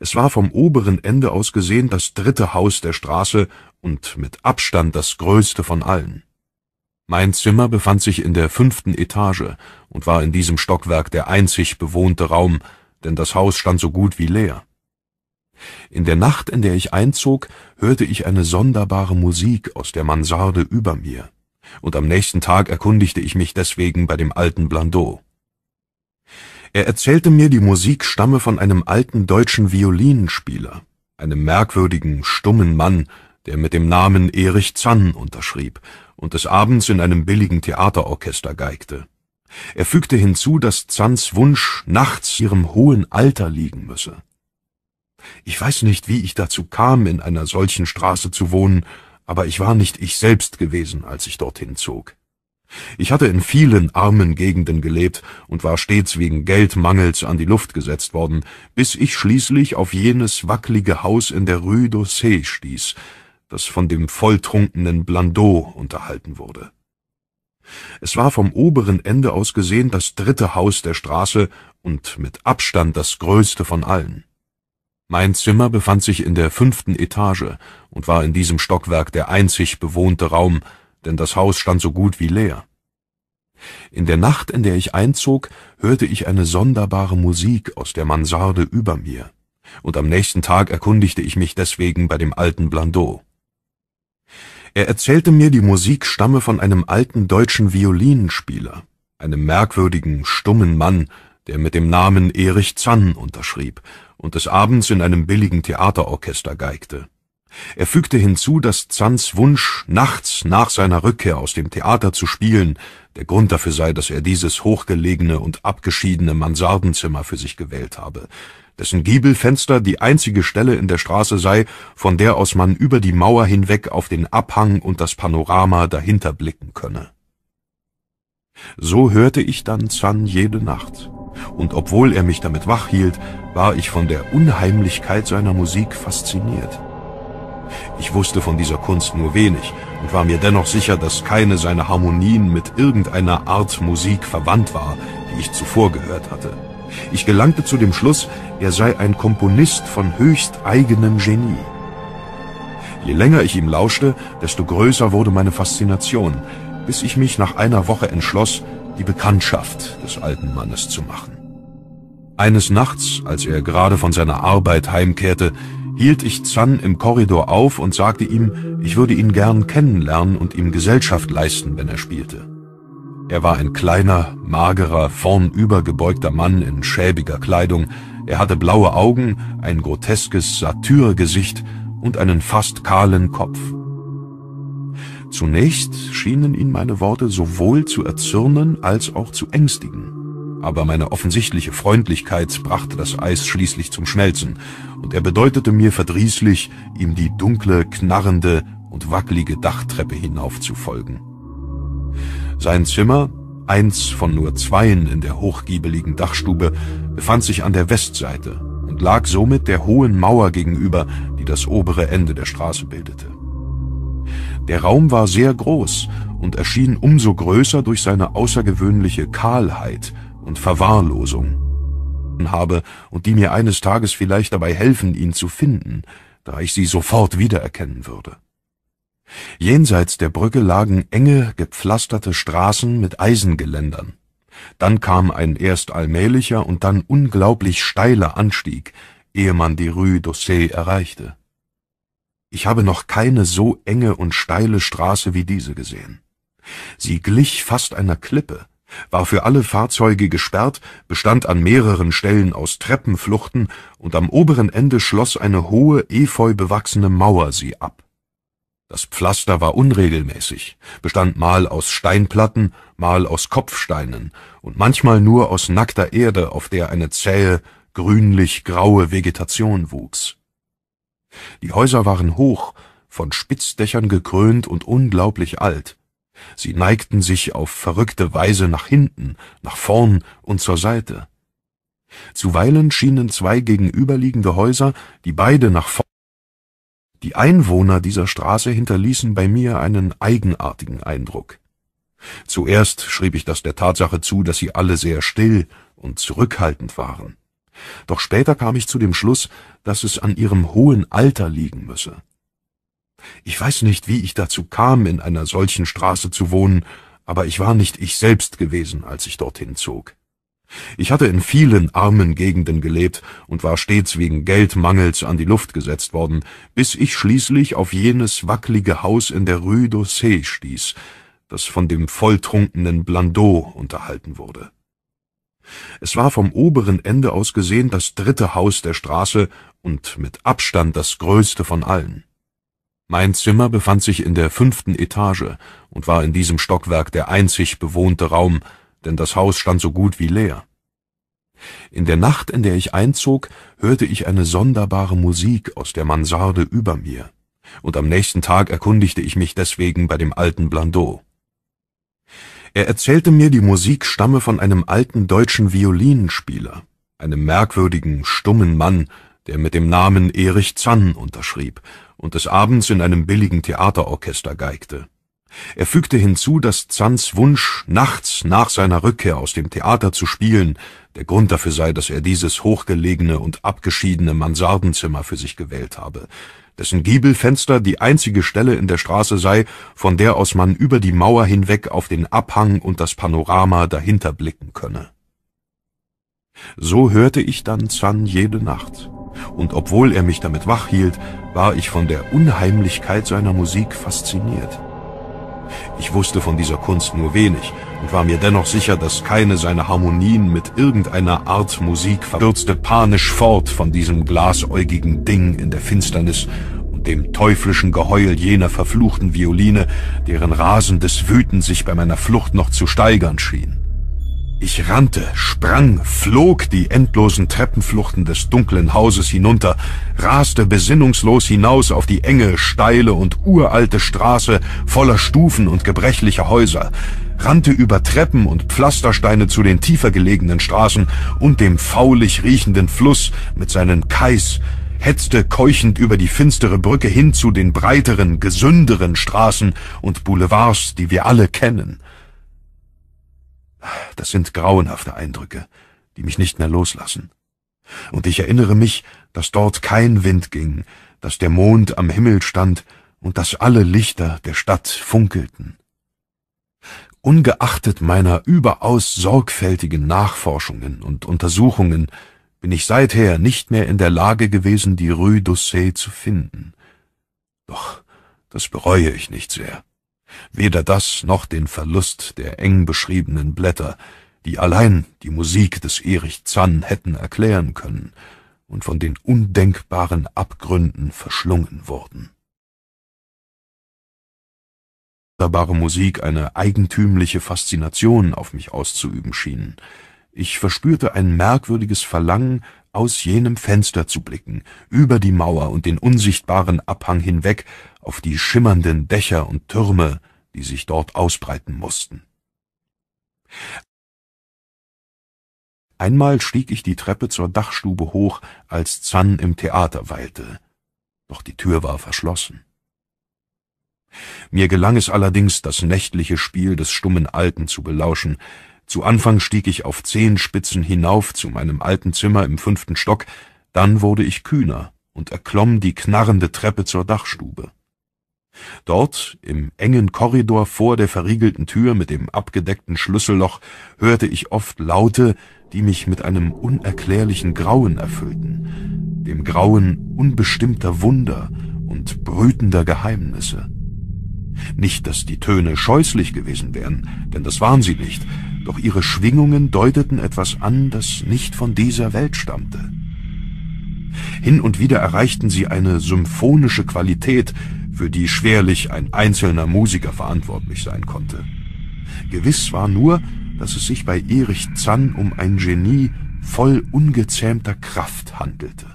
Es war vom oberen Ende aus gesehen das dritte Haus der Straße und mit Abstand das größte von allen. Mein Zimmer befand sich in der fünften Etage und war in diesem Stockwerk der einzig bewohnte Raum, denn das Haus stand so gut wie leer. In der Nacht, in der ich einzog, hörte ich eine sonderbare Musik aus der Mansarde über mir, und am nächsten Tag erkundigte ich mich deswegen bei dem alten Blandot. Er erzählte mir, die Musik stamme von einem alten deutschen Violinenspieler, einem merkwürdigen, stummen Mann, der mit dem Namen Erich Zann unterschrieb und des Abends in einem billigen Theaterorchester geigte. Er fügte hinzu, dass Zanns Wunsch nachts ihrem hohen Alter liegen müsse. Ich weiß nicht, wie ich dazu kam, in einer solchen Straße zu wohnen, aber ich war nicht ich selbst gewesen, als ich dorthin zog. Ich hatte in vielen armen Gegenden gelebt und war stets wegen Geldmangels an die Luft gesetzt worden, bis ich schließlich auf jenes wackelige Haus in der Rue d'Ossé stieß, das von dem volltrunkenen Blandot unterhalten wurde. Es war vom oberen Ende aus gesehen das dritte Haus der Straße und mit Abstand das größte von allen. Mein Zimmer befand sich in der fünften Etage und war in diesem Stockwerk der einzig bewohnte Raum, denn das Haus stand so gut wie leer. In der Nacht, in der ich einzog, hörte ich eine sonderbare Musik aus der Mansarde über mir, und am nächsten Tag erkundigte ich mich deswegen bei dem alten Blandot. Er erzählte mir, die Musik stamme von einem alten deutschen Violinenspieler, einem merkwürdigen, stummen Mann, der mit dem Namen Erich Zann unterschrieb und des Abends in einem billigen Theaterorchester geigte. Er fügte hinzu, dass Zanns Wunsch, nachts nach seiner Rückkehr aus dem Theater zu spielen, der Grund dafür sei, dass er dieses hochgelegene und abgeschiedene Mansardenzimmer für sich gewählt habe, dessen Giebelfenster die einzige Stelle in der Straße sei, von der aus man über die Mauer hinweg auf den Abhang und das Panorama dahinter blicken könne. So hörte ich dann Zan jede Nacht, und obwohl er mich damit wach hielt, war ich von der Unheimlichkeit seiner Musik fasziniert. Ich wusste von dieser Kunst nur wenig und war mir dennoch sicher, dass keine seiner Harmonien mit irgendeiner Art Musik verwandt war, die ich zuvor gehört hatte. Ich gelangte zu dem Schluss, er sei ein Komponist von höchst eigenem Genie. Je länger ich ihm lauschte, desto größer wurde meine Faszination, bis ich mich nach einer Woche entschloss, die Bekanntschaft des alten Mannes zu machen. Eines Nachts, als er gerade von seiner Arbeit heimkehrte, hielt ich Zan im Korridor auf und sagte ihm, ich würde ihn gern kennenlernen und ihm Gesellschaft leisten, wenn er spielte. Er war ein kleiner, magerer, vornübergebeugter Mann in schäbiger Kleidung. Er hatte blaue Augen, ein groteskes Satyrgesicht und einen fast kahlen Kopf. Zunächst schienen ihn meine Worte sowohl zu erzürnen als auch zu ängstigen aber meine offensichtliche Freundlichkeit brachte das Eis schließlich zum Schmelzen, und er bedeutete mir verdrießlich, ihm die dunkle, knarrende und wackelige Dachtreppe hinauf zu folgen. Sein Zimmer, eins von nur zweien in der hochgiebeligen Dachstube, befand sich an der Westseite und lag somit der hohen Mauer gegenüber, die das obere Ende der Straße bildete. Der Raum war sehr groß und erschien umso größer durch seine außergewöhnliche Kahlheit und Verwahrlosung habe und die mir eines Tages vielleicht dabei helfen, ihn zu finden, da ich sie sofort wiedererkennen würde. Jenseits der Brücke lagen enge, gepflasterte Straßen mit Eisengeländern. Dann kam ein erst allmählicher und dann unglaublich steiler Anstieg, ehe man die Rue d'Ossé erreichte. Ich habe noch keine so enge und steile Straße wie diese gesehen. Sie glich fast einer Klippe, war für alle Fahrzeuge gesperrt, bestand an mehreren Stellen aus Treppenfluchten und am oberen Ende schloss eine hohe, efeu bewachsene Mauer sie ab. Das Pflaster war unregelmäßig, bestand mal aus Steinplatten, mal aus Kopfsteinen und manchmal nur aus nackter Erde, auf der eine zähe, grünlich-graue Vegetation wuchs. Die Häuser waren hoch, von Spitzdächern gekrönt und unglaublich alt. Sie neigten sich auf verrückte Weise nach hinten, nach vorn und zur Seite. Zuweilen schienen zwei gegenüberliegende Häuser, die beide nach vorn. Die Einwohner dieser Straße hinterließen bei mir einen eigenartigen Eindruck. Zuerst schrieb ich das der Tatsache zu, dass sie alle sehr still und zurückhaltend waren. Doch später kam ich zu dem Schluss, dass es an ihrem hohen Alter liegen müsse. Ich weiß nicht, wie ich dazu kam, in einer solchen Straße zu wohnen, aber ich war nicht ich selbst gewesen, als ich dorthin zog. Ich hatte in vielen armen Gegenden gelebt und war stets wegen Geldmangels an die Luft gesetzt worden, bis ich schließlich auf jenes wackelige Haus in der Rue d'Ossé stieß, das von dem volltrunkenen Blandot unterhalten wurde. Es war vom oberen Ende aus gesehen das dritte Haus der Straße und mit Abstand das größte von allen. Mein Zimmer befand sich in der fünften Etage und war in diesem Stockwerk der einzig bewohnte Raum, denn das Haus stand so gut wie leer. In der Nacht, in der ich einzog, hörte ich eine sonderbare Musik aus der Mansarde über mir, und am nächsten Tag erkundigte ich mich deswegen bei dem alten Blandot. Er erzählte mir, die Musik stamme von einem alten deutschen Violinspieler, einem merkwürdigen, stummen Mann, der mit dem Namen Erich Zann unterschrieb und des Abends in einem billigen Theaterorchester geigte. Er fügte hinzu, dass Zands Wunsch, nachts nach seiner Rückkehr aus dem Theater zu spielen, der Grund dafür sei, dass er dieses hochgelegene und abgeschiedene Mansardenzimmer für sich gewählt habe, dessen Giebelfenster die einzige Stelle in der Straße sei, von der aus man über die Mauer hinweg auf den Abhang und das Panorama dahinter blicken könne. So hörte ich dann Zan jede Nacht und obwohl er mich damit wach hielt, war ich von der Unheimlichkeit seiner Musik fasziniert. Ich wusste von dieser Kunst nur wenig und war mir dennoch sicher, dass keine seiner Harmonien mit irgendeiner Art Musik verstürzte panisch fort von diesem glasäugigen Ding in der Finsternis und dem teuflischen Geheul jener verfluchten Violine, deren rasendes Wüten sich bei meiner Flucht noch zu steigern schien. Ich rannte, sprang, flog die endlosen Treppenfluchten des dunklen Hauses hinunter, raste besinnungslos hinaus auf die enge, steile und uralte Straße voller Stufen und gebrechlicher Häuser, rannte über Treppen und Pflastersteine zu den tiefer gelegenen Straßen und dem faulig riechenden Fluss mit seinen Kais, hetzte keuchend über die finstere Brücke hin zu den breiteren, gesünderen Straßen und Boulevards, die wir alle kennen. Das sind grauenhafte Eindrücke, die mich nicht mehr loslassen. Und ich erinnere mich, dass dort kein Wind ging, dass der Mond am Himmel stand und dass alle Lichter der Stadt funkelten. Ungeachtet meiner überaus sorgfältigen Nachforschungen und Untersuchungen bin ich seither nicht mehr in der Lage gewesen, die Rue d'Ossé zu finden. Doch das bereue ich nicht sehr. Weder das noch den Verlust der eng beschriebenen Blätter, die allein die Musik des Erich Zann hätten erklären können und von den undenkbaren Abgründen verschlungen wurden. Wunderbare Musik eine eigentümliche Faszination auf mich auszuüben schien. Ich verspürte ein merkwürdiges Verlangen, aus jenem Fenster zu blicken, über die Mauer und den unsichtbaren Abhang hinweg auf die schimmernden Dächer und Türme, die sich dort ausbreiten mussten. Einmal stieg ich die Treppe zur Dachstube hoch, als Zann im Theater weilte, doch die Tür war verschlossen. Mir gelang es allerdings, das nächtliche Spiel des stummen Alten zu belauschen. Zu Anfang stieg ich auf Zehenspitzen hinauf zu meinem alten Zimmer im fünften Stock, dann wurde ich kühner und erklomm die knarrende Treppe zur Dachstube. Dort, im engen Korridor vor der verriegelten Tür mit dem abgedeckten Schlüsselloch, hörte ich oft Laute, die mich mit einem unerklärlichen Grauen erfüllten, dem Grauen unbestimmter Wunder und brütender Geheimnisse. Nicht, dass die Töne scheußlich gewesen wären, denn das waren sie nicht, doch ihre Schwingungen deuteten etwas an, das nicht von dieser Welt stammte. Hin und wieder erreichten sie eine symphonische Qualität, für die schwerlich ein einzelner Musiker verantwortlich sein konnte. Gewiss war nur, dass es sich bei Erich Zann um ein Genie voll ungezähmter Kraft handelte.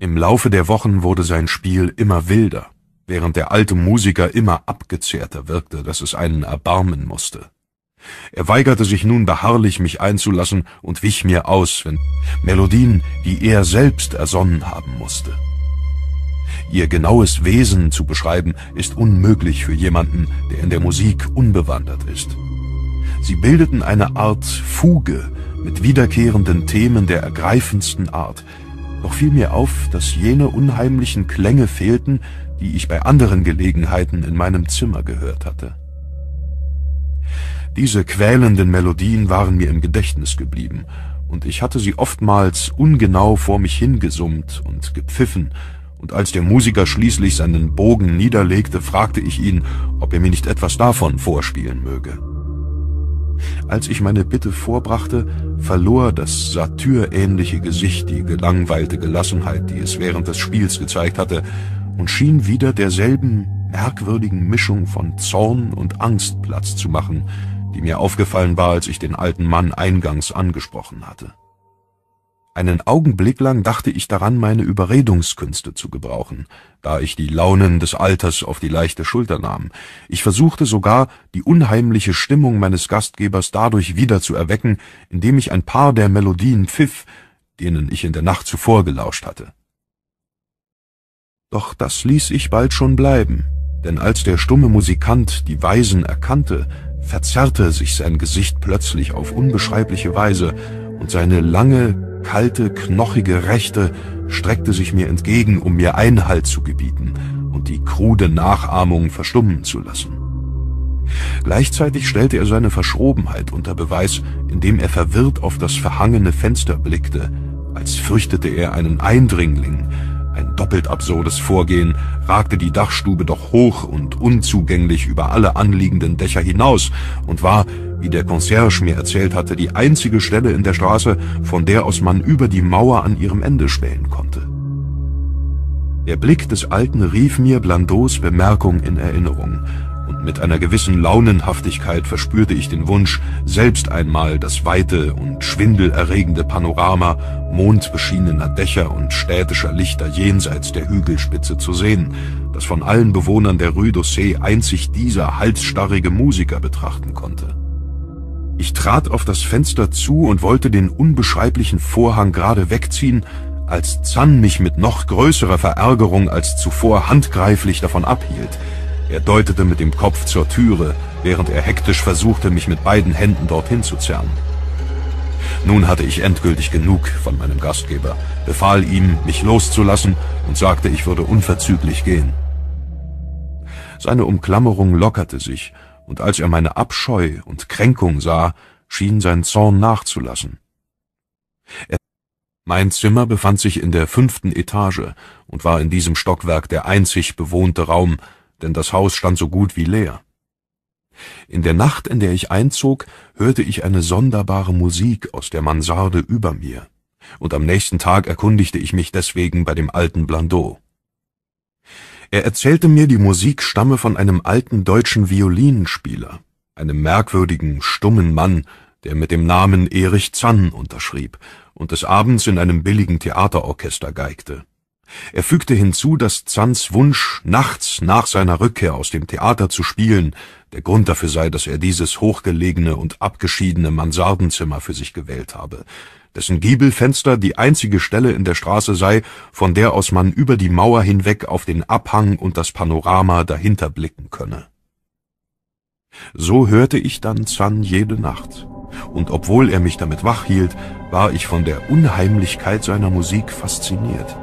Im Laufe der Wochen wurde sein Spiel immer wilder, während der alte Musiker immer abgezehrter wirkte, dass es einen erbarmen musste. Er weigerte sich nun beharrlich, mich einzulassen und wich mir aus, wenn Melodien, die er selbst ersonnen haben musste. Ihr genaues Wesen zu beschreiben, ist unmöglich für jemanden, der in der Musik unbewandert ist. Sie bildeten eine Art Fuge mit wiederkehrenden Themen der ergreifendsten Art, doch fiel mir auf, dass jene unheimlichen Klänge fehlten, die ich bei anderen Gelegenheiten in meinem Zimmer gehört hatte. Diese quälenden Melodien waren mir im Gedächtnis geblieben, und ich hatte sie oftmals ungenau vor mich hingesummt und gepfiffen, und als der Musiker schließlich seinen Bogen niederlegte, fragte ich ihn, ob er mir nicht etwas davon vorspielen möge. Als ich meine Bitte vorbrachte, verlor das satyrähnliche Gesicht die gelangweilte Gelassenheit, die es während des Spiels gezeigt hatte, und schien wieder derselben merkwürdigen Mischung von Zorn und Angst Platz zu machen, die mir aufgefallen war, als ich den alten Mann eingangs angesprochen hatte. Einen Augenblick lang dachte ich daran, meine Überredungskünste zu gebrauchen, da ich die Launen des Alters auf die leichte Schulter nahm. Ich versuchte sogar, die unheimliche Stimmung meines Gastgebers dadurch wieder zu erwecken, indem ich ein paar der Melodien pfiff, denen ich in der Nacht zuvor gelauscht hatte. Doch das ließ ich bald schon bleiben, denn als der stumme Musikant die Weisen erkannte, verzerrte sich sein Gesicht plötzlich auf unbeschreibliche Weise, und seine lange, kalte, knochige Rechte streckte sich mir entgegen, um mir Einhalt zu gebieten und die krude Nachahmung verstummen zu lassen. Gleichzeitig stellte er seine Verschrobenheit unter Beweis, indem er verwirrt auf das verhangene Fenster blickte, als fürchtete er einen Eindringling, ein doppelt absurdes Vorgehen, ragte die Dachstube doch hoch und unzugänglich über alle anliegenden Dächer hinaus und war, wie der Concierge mir erzählt hatte, die einzige Stelle in der Straße, von der aus man über die Mauer an ihrem Ende spähen konnte. Der Blick des Alten rief mir Blandots Bemerkung in Erinnerung, mit einer gewissen Launenhaftigkeit verspürte ich den Wunsch, selbst einmal das weite und schwindelerregende Panorama mondbeschienener Dächer und städtischer Lichter jenseits der Hügelspitze zu sehen, das von allen Bewohnern der Rue d'Ossé einzig dieser halsstarrige Musiker betrachten konnte. Ich trat auf das Fenster zu und wollte den unbeschreiblichen Vorhang gerade wegziehen, als Zan mich mit noch größerer Verärgerung als zuvor handgreiflich davon abhielt. Er deutete mit dem Kopf zur Türe, während er hektisch versuchte, mich mit beiden Händen dorthin zu zerren. Nun hatte ich endgültig genug von meinem Gastgeber, befahl ihm, mich loszulassen und sagte, ich würde unverzüglich gehen. Seine Umklammerung lockerte sich, und als er meine Abscheu und Kränkung sah, schien sein Zorn nachzulassen. Er mein Zimmer befand sich in der fünften Etage und war in diesem Stockwerk der einzig bewohnte Raum, denn das Haus stand so gut wie leer. In der Nacht, in der ich einzog, hörte ich eine sonderbare Musik aus der Mansarde über mir, und am nächsten Tag erkundigte ich mich deswegen bei dem alten Blandot. Er erzählte mir, die Musik stamme von einem alten deutschen Violinspieler, einem merkwürdigen, stummen Mann, der mit dem Namen Erich Zann unterschrieb und des Abends in einem billigen Theaterorchester geigte. Er fügte hinzu, dass Zanns Wunsch, nachts nach seiner Rückkehr aus dem Theater zu spielen, der Grund dafür sei, dass er dieses hochgelegene und abgeschiedene Mansardenzimmer für sich gewählt habe, dessen Giebelfenster die einzige Stelle in der Straße sei, von der aus man über die Mauer hinweg auf den Abhang und das Panorama dahinter blicken könne. So hörte ich dann Zann jede Nacht, und obwohl er mich damit wach hielt, war ich von der Unheimlichkeit seiner Musik fasziniert.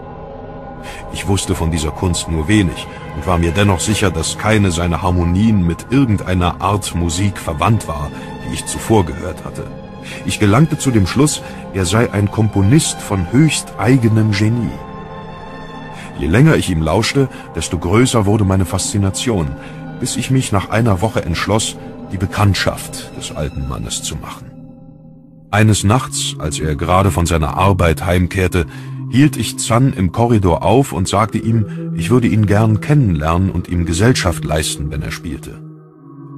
Ich wusste von dieser Kunst nur wenig und war mir dennoch sicher, dass keine seiner Harmonien mit irgendeiner Art Musik verwandt war, die ich zuvor gehört hatte. Ich gelangte zu dem Schluss, er sei ein Komponist von höchst eigenem Genie. Je länger ich ihm lauschte, desto größer wurde meine Faszination, bis ich mich nach einer Woche entschloss, die Bekanntschaft des alten Mannes zu machen. Eines Nachts, als er gerade von seiner Arbeit heimkehrte, hielt ich Zan im Korridor auf und sagte ihm, ich würde ihn gern kennenlernen und ihm Gesellschaft leisten, wenn er spielte.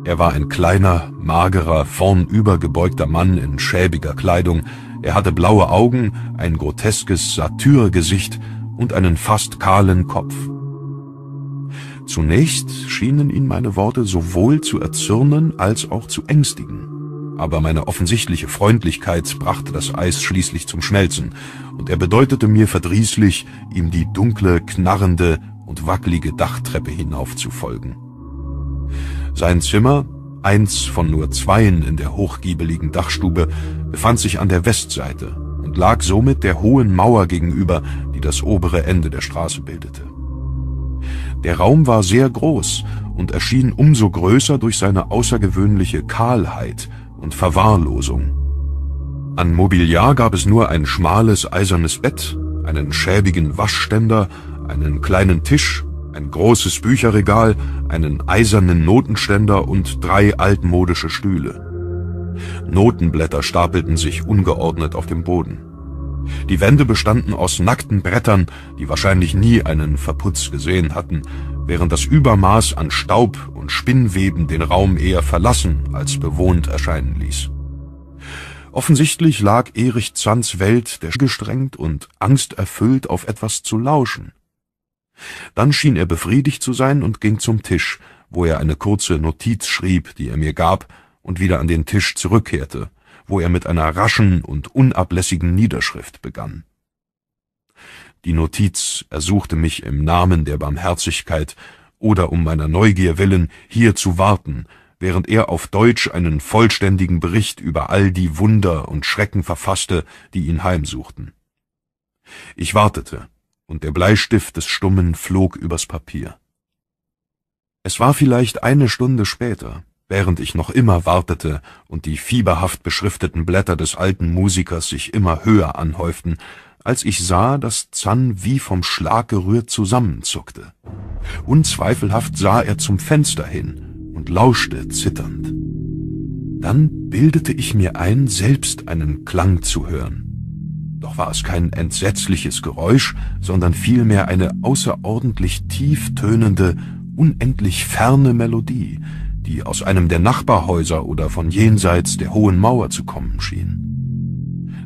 Er war ein kleiner, magerer, vornübergebeugter Mann in schäbiger Kleidung, er hatte blaue Augen, ein groteskes Satyrgesicht und einen fast kahlen Kopf. Zunächst schienen ihn meine Worte sowohl zu erzürnen als auch zu ängstigen aber meine offensichtliche Freundlichkeit brachte das Eis schließlich zum Schmelzen, und er bedeutete mir verdrießlich, ihm die dunkle, knarrende und wackelige Dachtreppe hinauf zu folgen. Sein Zimmer, eins von nur zweien in der hochgiebeligen Dachstube, befand sich an der Westseite und lag somit der hohen Mauer gegenüber, die das obere Ende der Straße bildete. Der Raum war sehr groß und erschien umso größer durch seine außergewöhnliche Kahlheit und Verwahrlosung. An Mobiliar gab es nur ein schmales eisernes Bett, einen schäbigen Waschständer, einen kleinen Tisch, ein großes Bücherregal, einen eisernen Notenständer und drei altmodische Stühle. Notenblätter stapelten sich ungeordnet auf dem Boden. Die Wände bestanden aus nackten Brettern, die wahrscheinlich nie einen Verputz gesehen hatten, während das Übermaß an Staub und Spinnweben den Raum eher verlassen als bewohnt erscheinen ließ. Offensichtlich lag Erich Zands Welt der gestrengt und angsterfüllt auf etwas zu lauschen. Dann schien er befriedigt zu sein und ging zum Tisch, wo er eine kurze Notiz schrieb, die er mir gab, und wieder an den Tisch zurückkehrte, wo er mit einer raschen und unablässigen Niederschrift begann. Die Notiz ersuchte mich im Namen der Barmherzigkeit oder um meiner Neugier willen hier zu warten, während er auf Deutsch einen vollständigen Bericht über all die Wunder und Schrecken verfasste, die ihn heimsuchten. Ich wartete, und der Bleistift des Stummen flog übers Papier. Es war vielleicht eine Stunde später, während ich noch immer wartete und die fieberhaft beschrifteten Blätter des alten Musikers sich immer höher anhäuften, als ich sah, dass Zan wie vom Schlag gerührt zusammenzuckte. Unzweifelhaft sah er zum Fenster hin und lauschte zitternd. Dann bildete ich mir ein, selbst einen Klang zu hören. Doch war es kein entsetzliches Geräusch, sondern vielmehr eine außerordentlich tief tönende unendlich ferne Melodie, die aus einem der Nachbarhäuser oder von jenseits der hohen Mauer zu kommen schien.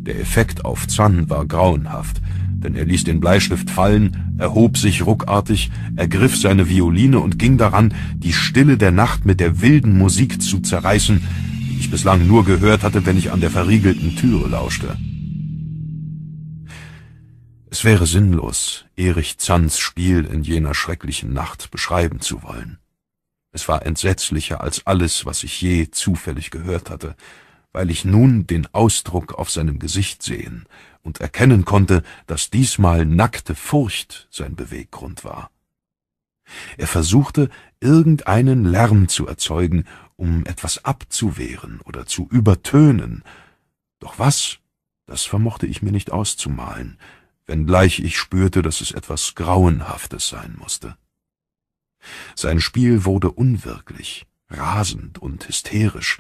Der Effekt auf Zan war grauenhaft, denn er ließ den Bleistift fallen, erhob sich ruckartig, ergriff seine Violine und ging daran, die Stille der Nacht mit der wilden Musik zu zerreißen, die ich bislang nur gehört hatte, wenn ich an der verriegelten Türe lauschte. Es wäre sinnlos, Erich Zands Spiel in jener schrecklichen Nacht beschreiben zu wollen. Es war entsetzlicher als alles, was ich je zufällig gehört hatte, weil ich nun den Ausdruck auf seinem Gesicht sehen und erkennen konnte, dass diesmal nackte Furcht sein Beweggrund war. Er versuchte, irgendeinen Lärm zu erzeugen, um etwas abzuwehren oder zu übertönen. Doch was, das vermochte ich mir nicht auszumalen, wenngleich ich spürte, dass es etwas Grauenhaftes sein musste. Sein Spiel wurde unwirklich, rasend und hysterisch,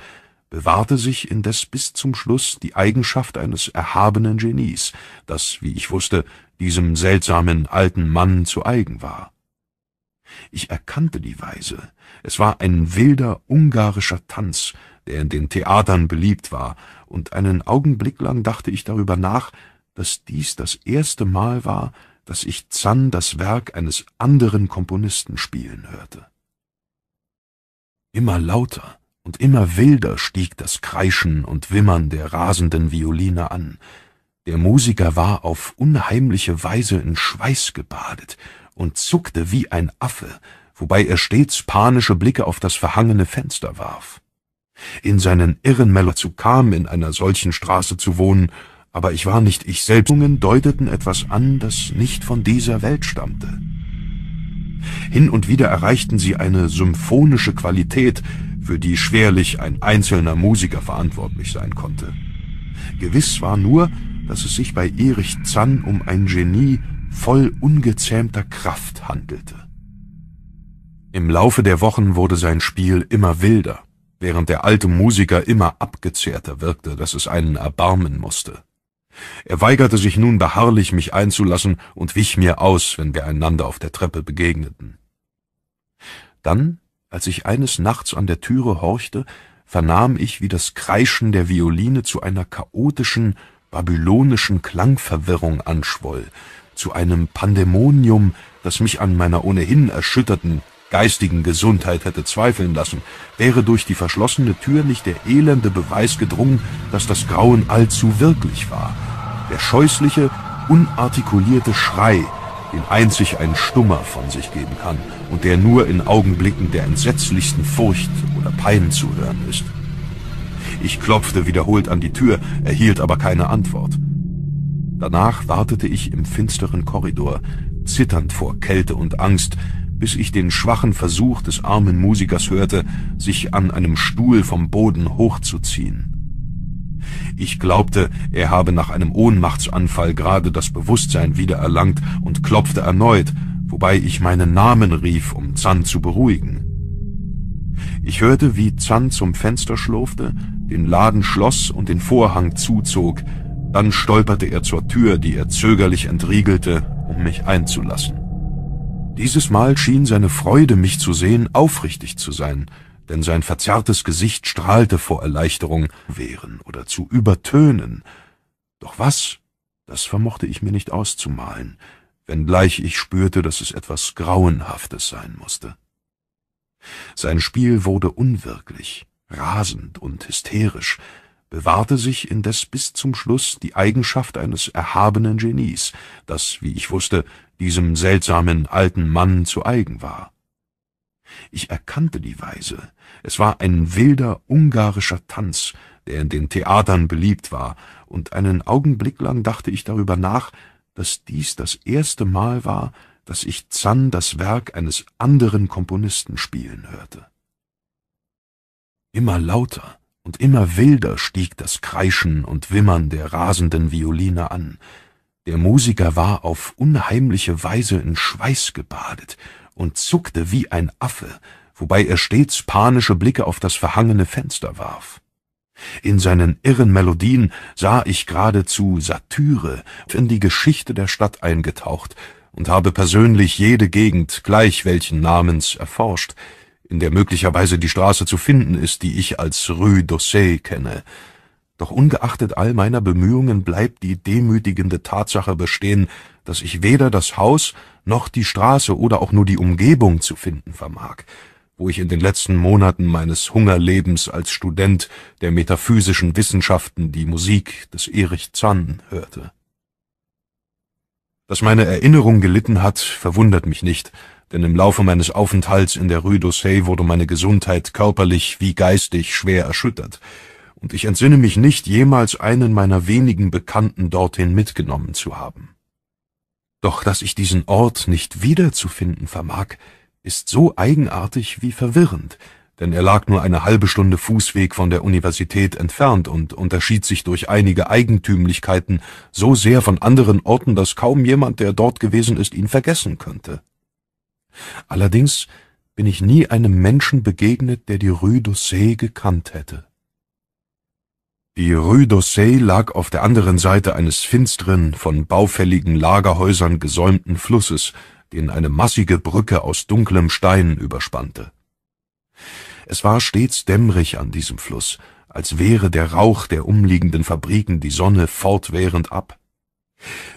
bewahrte sich indes bis zum Schluss die Eigenschaft eines erhabenen Genies, das, wie ich wusste, diesem seltsamen alten Mann zu eigen war. Ich erkannte die Weise, es war ein wilder ungarischer Tanz, der in den Theatern beliebt war, und einen Augenblick lang dachte ich darüber nach, dass dies das erste Mal war, dass ich Zann das Werk eines anderen Komponisten spielen hörte. Immer lauter, und immer wilder stieg das Kreischen und Wimmern der rasenden Violine an. Der Musiker war auf unheimliche Weise in Schweiß gebadet und zuckte wie ein Affe, wobei er stets panische Blicke auf das verhangene Fenster warf. In seinen irren Melodien kam, in einer solchen Straße zu wohnen, aber ich war nicht ich selbst. deuteten etwas an, das nicht von dieser Welt stammte. Hin und wieder erreichten sie eine symphonische Qualität, für die schwerlich ein einzelner Musiker verantwortlich sein konnte. Gewiss war nur, dass es sich bei Erich Zann um ein Genie voll ungezähmter Kraft handelte. Im Laufe der Wochen wurde sein Spiel immer wilder, während der alte Musiker immer abgezehrter wirkte, dass es einen erbarmen musste. Er weigerte sich nun beharrlich, mich einzulassen und wich mir aus, wenn wir einander auf der Treppe begegneten. Dann als ich eines Nachts an der Türe horchte, vernahm ich, wie das Kreischen der Violine zu einer chaotischen, babylonischen Klangverwirrung anschwoll, zu einem Pandemonium, das mich an meiner ohnehin erschütterten geistigen Gesundheit hätte zweifeln lassen, wäre durch die verschlossene Tür nicht der elende Beweis gedrungen, dass das Grauen allzu wirklich war. Der scheußliche, unartikulierte Schrei, den einzig ein Stummer von sich geben kann und der nur in Augenblicken der entsetzlichsten Furcht oder Pein zu hören ist. Ich klopfte wiederholt an die Tür, erhielt aber keine Antwort. Danach wartete ich im finsteren Korridor, zitternd vor Kälte und Angst, bis ich den schwachen Versuch des armen Musikers hörte, sich an einem Stuhl vom Boden hochzuziehen. Ich glaubte, er habe nach einem Ohnmachtsanfall gerade das Bewusstsein wiedererlangt und klopfte erneut, wobei ich meinen Namen rief, um Zan zu beruhigen. Ich hörte, wie Zan zum Fenster schlurfte, den Laden schloss und den Vorhang zuzog, dann stolperte er zur Tür, die er zögerlich entriegelte, um mich einzulassen. Dieses Mal schien seine Freude, mich zu sehen, aufrichtig zu sein, denn sein verzerrtes Gesicht strahlte vor Erleichterung, wehren oder zu übertönen. Doch was, das vermochte ich mir nicht auszumalen, wenngleich ich spürte, dass es etwas Grauenhaftes sein musste. Sein Spiel wurde unwirklich, rasend und hysterisch, bewahrte sich indes bis zum Schluss die Eigenschaft eines erhabenen Genies, das, wie ich wusste, diesem seltsamen alten Mann zu eigen war. Ich erkannte die Weise. Es war ein wilder ungarischer Tanz, der in den Theatern beliebt war, und einen Augenblick lang dachte ich darüber nach, dass dies das erste Mal war, dass ich Zann das Werk eines anderen Komponisten spielen hörte. Immer lauter und immer wilder stieg das Kreischen und Wimmern der rasenden Violine an. Der Musiker war auf unheimliche Weise in Schweiß gebadet und zuckte wie ein Affe, wobei er stets panische Blicke auf das verhangene Fenster warf. In seinen irren Melodien sah ich geradezu Satyre in die Geschichte der Stadt eingetaucht und habe persönlich jede Gegend gleich welchen Namens erforscht, in der möglicherweise die Straße zu finden ist, die ich als Rue d'Ossé kenne. Doch ungeachtet all meiner Bemühungen bleibt die demütigende Tatsache bestehen, dass ich weder das Haus noch die Straße oder auch nur die Umgebung zu finden vermag, wo ich in den letzten Monaten meines Hungerlebens als Student der metaphysischen Wissenschaften die Musik des Erich Zann hörte. Dass meine Erinnerung gelitten hat, verwundert mich nicht, denn im Laufe meines Aufenthalts in der Rue d'Ossé wurde meine Gesundheit körperlich wie geistig schwer erschüttert, und ich entsinne mich nicht, jemals einen meiner wenigen Bekannten dorthin mitgenommen zu haben. Doch dass ich diesen Ort nicht wiederzufinden vermag, ist so eigenartig wie verwirrend, denn er lag nur eine halbe Stunde Fußweg von der Universität entfernt und unterschied sich durch einige Eigentümlichkeiten so sehr von anderen Orten, dass kaum jemand, der dort gewesen ist, ihn vergessen könnte. Allerdings bin ich nie einem Menschen begegnet, der die Rue d'Ossé gekannt hätte. Die Rue d'Ossé lag auf der anderen Seite eines finsteren, von baufälligen Lagerhäusern gesäumten Flusses, den eine massige Brücke aus dunklem Stein überspannte. Es war stets dämmerig an diesem Fluss, als wehre der Rauch der umliegenden Fabriken die Sonne fortwährend ab.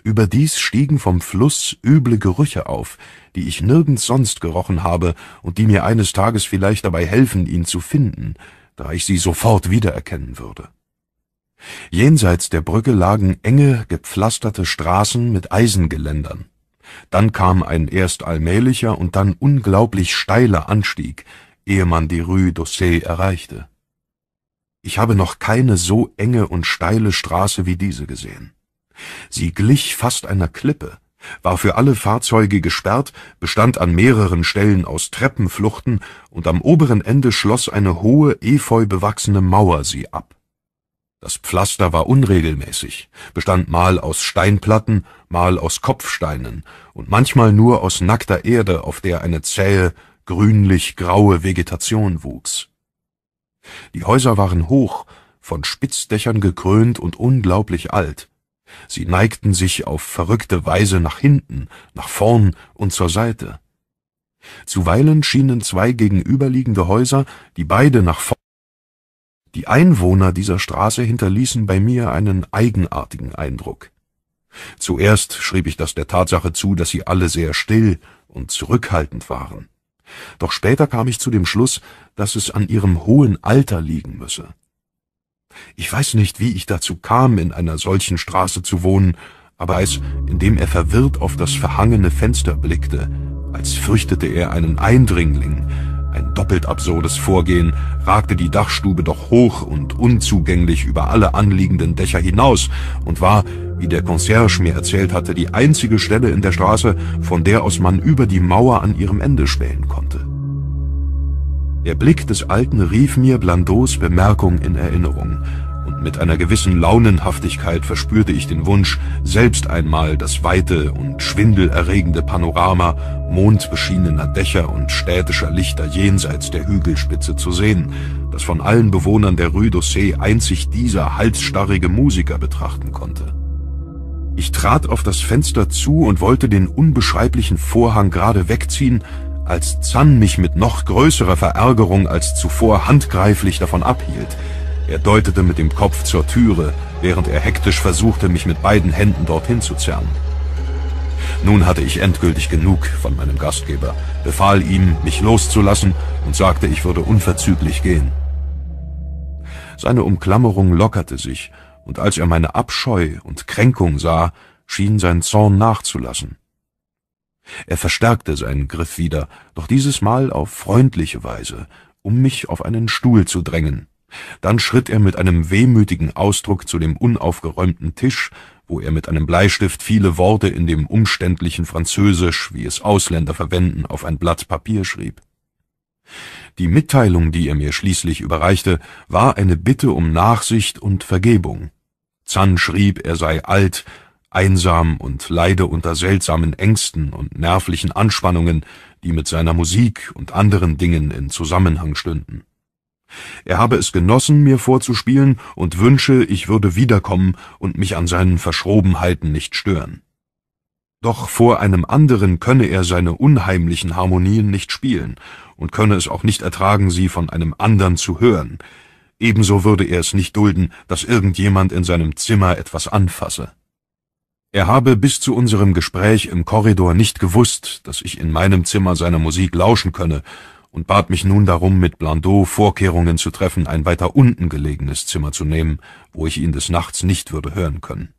Überdies stiegen vom Fluss üble Gerüche auf, die ich nirgends sonst gerochen habe und die mir eines Tages vielleicht dabei helfen, ihn zu finden, da ich sie sofort wiedererkennen würde. Jenseits der Brücke lagen enge, gepflasterte Straßen mit Eisengeländern. Dann kam ein erst allmählicher und dann unglaublich steiler Anstieg, ehe man die Rue d'Ossé erreichte. Ich habe noch keine so enge und steile Straße wie diese gesehen. Sie glich fast einer Klippe, war für alle Fahrzeuge gesperrt, bestand an mehreren Stellen aus Treppenfluchten und am oberen Ende schloss eine hohe, efeu bewachsene Mauer sie ab. Das Pflaster war unregelmäßig, bestand mal aus Steinplatten, mal aus Kopfsteinen und manchmal nur aus nackter Erde, auf der eine zähe, grünlich-graue Vegetation wuchs. Die Häuser waren hoch, von Spitzdächern gekrönt und unglaublich alt. Sie neigten sich auf verrückte Weise nach hinten, nach vorn und zur Seite. Zuweilen schienen zwei gegenüberliegende Häuser, die beide nach vorn die Einwohner dieser Straße hinterließen bei mir einen eigenartigen Eindruck. Zuerst schrieb ich das der Tatsache zu, dass sie alle sehr still und zurückhaltend waren. Doch später kam ich zu dem Schluss, dass es an ihrem hohen Alter liegen müsse. Ich weiß nicht, wie ich dazu kam, in einer solchen Straße zu wohnen, aber als, indem er verwirrt auf das verhangene Fenster blickte, als fürchtete er einen Eindringling, ein doppelt absurdes Vorgehen, ragte die Dachstube doch hoch und unzugänglich über alle anliegenden Dächer hinaus und war, wie der Concierge mir erzählt hatte, die einzige Stelle in der Straße, von der aus man über die Mauer an ihrem Ende spähen konnte. Der Blick des Alten rief mir Blandots Bemerkung in Erinnerung, mit einer gewissen Launenhaftigkeit verspürte ich den Wunsch, selbst einmal das weite und schwindelerregende Panorama mondbeschienener Dächer und städtischer Lichter jenseits der Hügelspitze zu sehen, das von allen Bewohnern der Rue d'Ossé einzig dieser halsstarrige Musiker betrachten konnte. Ich trat auf das Fenster zu und wollte den unbeschreiblichen Vorhang gerade wegziehen, als Zan mich mit noch größerer Verärgerung als zuvor handgreiflich davon abhielt – er deutete mit dem Kopf zur Türe, während er hektisch versuchte, mich mit beiden Händen dorthin zu zerren. Nun hatte ich endgültig genug von meinem Gastgeber, befahl ihm, mich loszulassen und sagte, ich würde unverzüglich gehen. Seine Umklammerung lockerte sich, und als er meine Abscheu und Kränkung sah, schien sein Zorn nachzulassen. Er verstärkte seinen Griff wieder, doch dieses Mal auf freundliche Weise, um mich auf einen Stuhl zu drängen. Dann schritt er mit einem wehmütigen Ausdruck zu dem unaufgeräumten Tisch, wo er mit einem Bleistift viele Worte in dem umständlichen Französisch, wie es Ausländer verwenden, auf ein Blatt Papier schrieb. Die Mitteilung, die er mir schließlich überreichte, war eine Bitte um Nachsicht und Vergebung. Zan schrieb, er sei alt, einsam und leide unter seltsamen Ängsten und nervlichen Anspannungen, die mit seiner Musik und anderen Dingen in Zusammenhang stünden. Er habe es genossen, mir vorzuspielen, und wünsche, ich würde wiederkommen und mich an seinen Verschrobenheiten nicht stören. Doch vor einem anderen könne er seine unheimlichen Harmonien nicht spielen und könne es auch nicht ertragen, sie von einem andern zu hören. Ebenso würde er es nicht dulden, dass irgendjemand in seinem Zimmer etwas anfasse. Er habe bis zu unserem Gespräch im Korridor nicht gewusst, dass ich in meinem Zimmer seiner Musik lauschen könne, und bat mich nun darum, mit Blandot Vorkehrungen zu treffen, ein weiter unten gelegenes Zimmer zu nehmen, wo ich ihn des Nachts nicht würde hören können.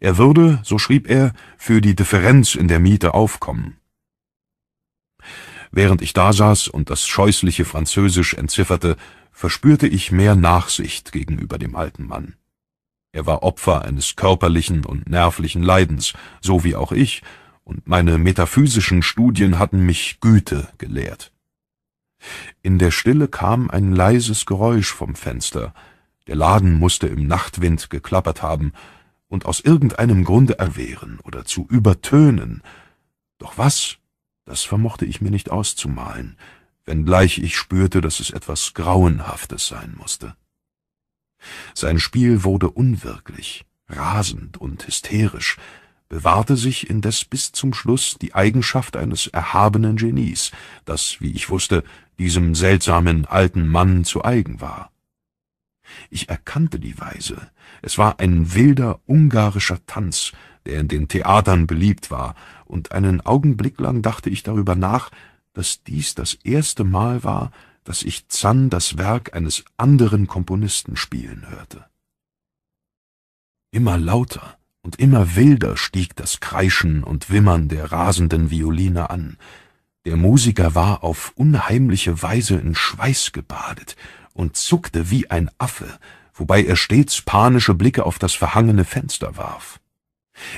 Er würde, so schrieb er, für die Differenz in der Miete aufkommen. Während ich dasaß und das scheußliche Französisch entzifferte, verspürte ich mehr Nachsicht gegenüber dem alten Mann. Er war Opfer eines körperlichen und nervlichen Leidens, so wie auch ich, und meine metaphysischen Studien hatten mich Güte gelehrt. In der Stille kam ein leises Geräusch vom Fenster, der Laden musste im Nachtwind geklappert haben, und aus irgendeinem Grunde erwehren oder zu übertönen. Doch was, das vermochte ich mir nicht auszumalen, wenngleich ich spürte, dass es etwas Grauenhaftes sein musste. Sein Spiel wurde unwirklich, rasend und hysterisch, bewahrte sich indes bis zum Schluss die Eigenschaft eines erhabenen Genies, das, wie ich wusste, diesem seltsamen alten Mann zu eigen war. Ich erkannte die Weise. Es war ein wilder ungarischer Tanz, der in den Theatern beliebt war, und einen Augenblick lang dachte ich darüber nach, dass dies das erste Mal war, dass ich Zann das Werk eines anderen Komponisten spielen hörte. Immer lauter und immer wilder stieg das Kreischen und Wimmern der rasenden Violine an. Der Musiker war auf unheimliche Weise in Schweiß gebadet, und zuckte wie ein Affe, wobei er stets panische Blicke auf das verhangene Fenster warf.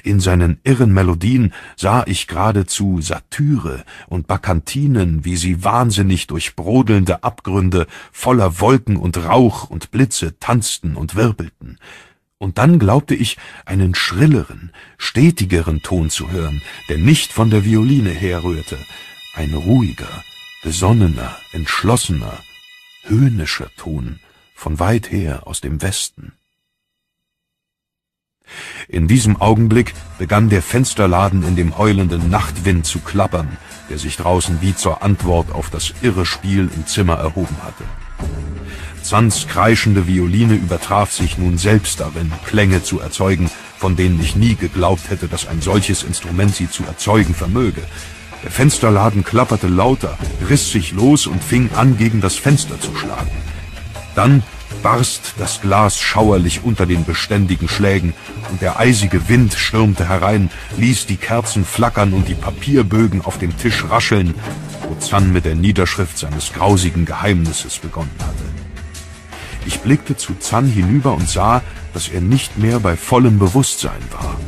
In seinen irren Melodien sah ich geradezu Satyre und Bakantinen, wie sie wahnsinnig durch brodelnde Abgründe voller Wolken und Rauch und Blitze tanzten und wirbelten. Und dann glaubte ich, einen schrilleren, stetigeren Ton zu hören, der nicht von der Violine herrührte, ein ruhiger, besonnener, entschlossener, höhnischer Ton von weit her aus dem Westen. In diesem Augenblick begann der Fensterladen in dem heulenden Nachtwind zu klappern, der sich draußen wie zur Antwort auf das irre Spiel im Zimmer erhoben hatte. Zands kreischende Violine übertraf sich nun selbst darin, Klänge zu erzeugen, von denen ich nie geglaubt hätte, dass ein solches Instrument sie zu erzeugen vermöge, der Fensterladen klapperte lauter, riss sich los und fing an, gegen das Fenster zu schlagen. Dann barst das Glas schauerlich unter den beständigen Schlägen, und der eisige Wind stürmte herein, ließ die Kerzen flackern und die Papierbögen auf dem Tisch rascheln, wo Zan mit der Niederschrift seines grausigen Geheimnisses begonnen hatte. Ich blickte zu Zan hinüber und sah, dass er nicht mehr bei vollem Bewusstsein war.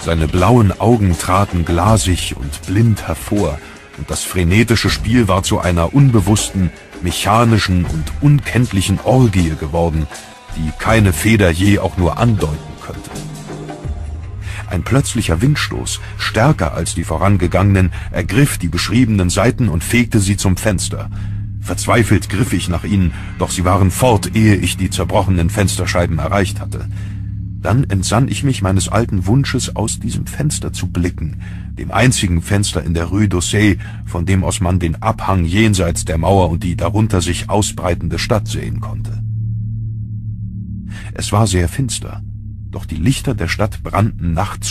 Seine blauen Augen traten glasig und blind hervor, und das frenetische Spiel war zu einer unbewussten, mechanischen und unkenntlichen Orgie geworden, die keine Feder je auch nur andeuten könnte. Ein plötzlicher Windstoß, stärker als die vorangegangenen, ergriff die beschriebenen Seiten und fegte sie zum Fenster. Verzweifelt griff ich nach ihnen, doch sie waren fort, ehe ich die zerbrochenen Fensterscheiben erreicht hatte. Dann entsann ich mich meines alten Wunsches, aus diesem Fenster zu blicken, dem einzigen Fenster in der Rue d'Aussay, von dem aus man den Abhang jenseits der Mauer und die darunter sich ausbreitende Stadt sehen konnte. Es war sehr finster, doch die Lichter der Stadt brannten nachts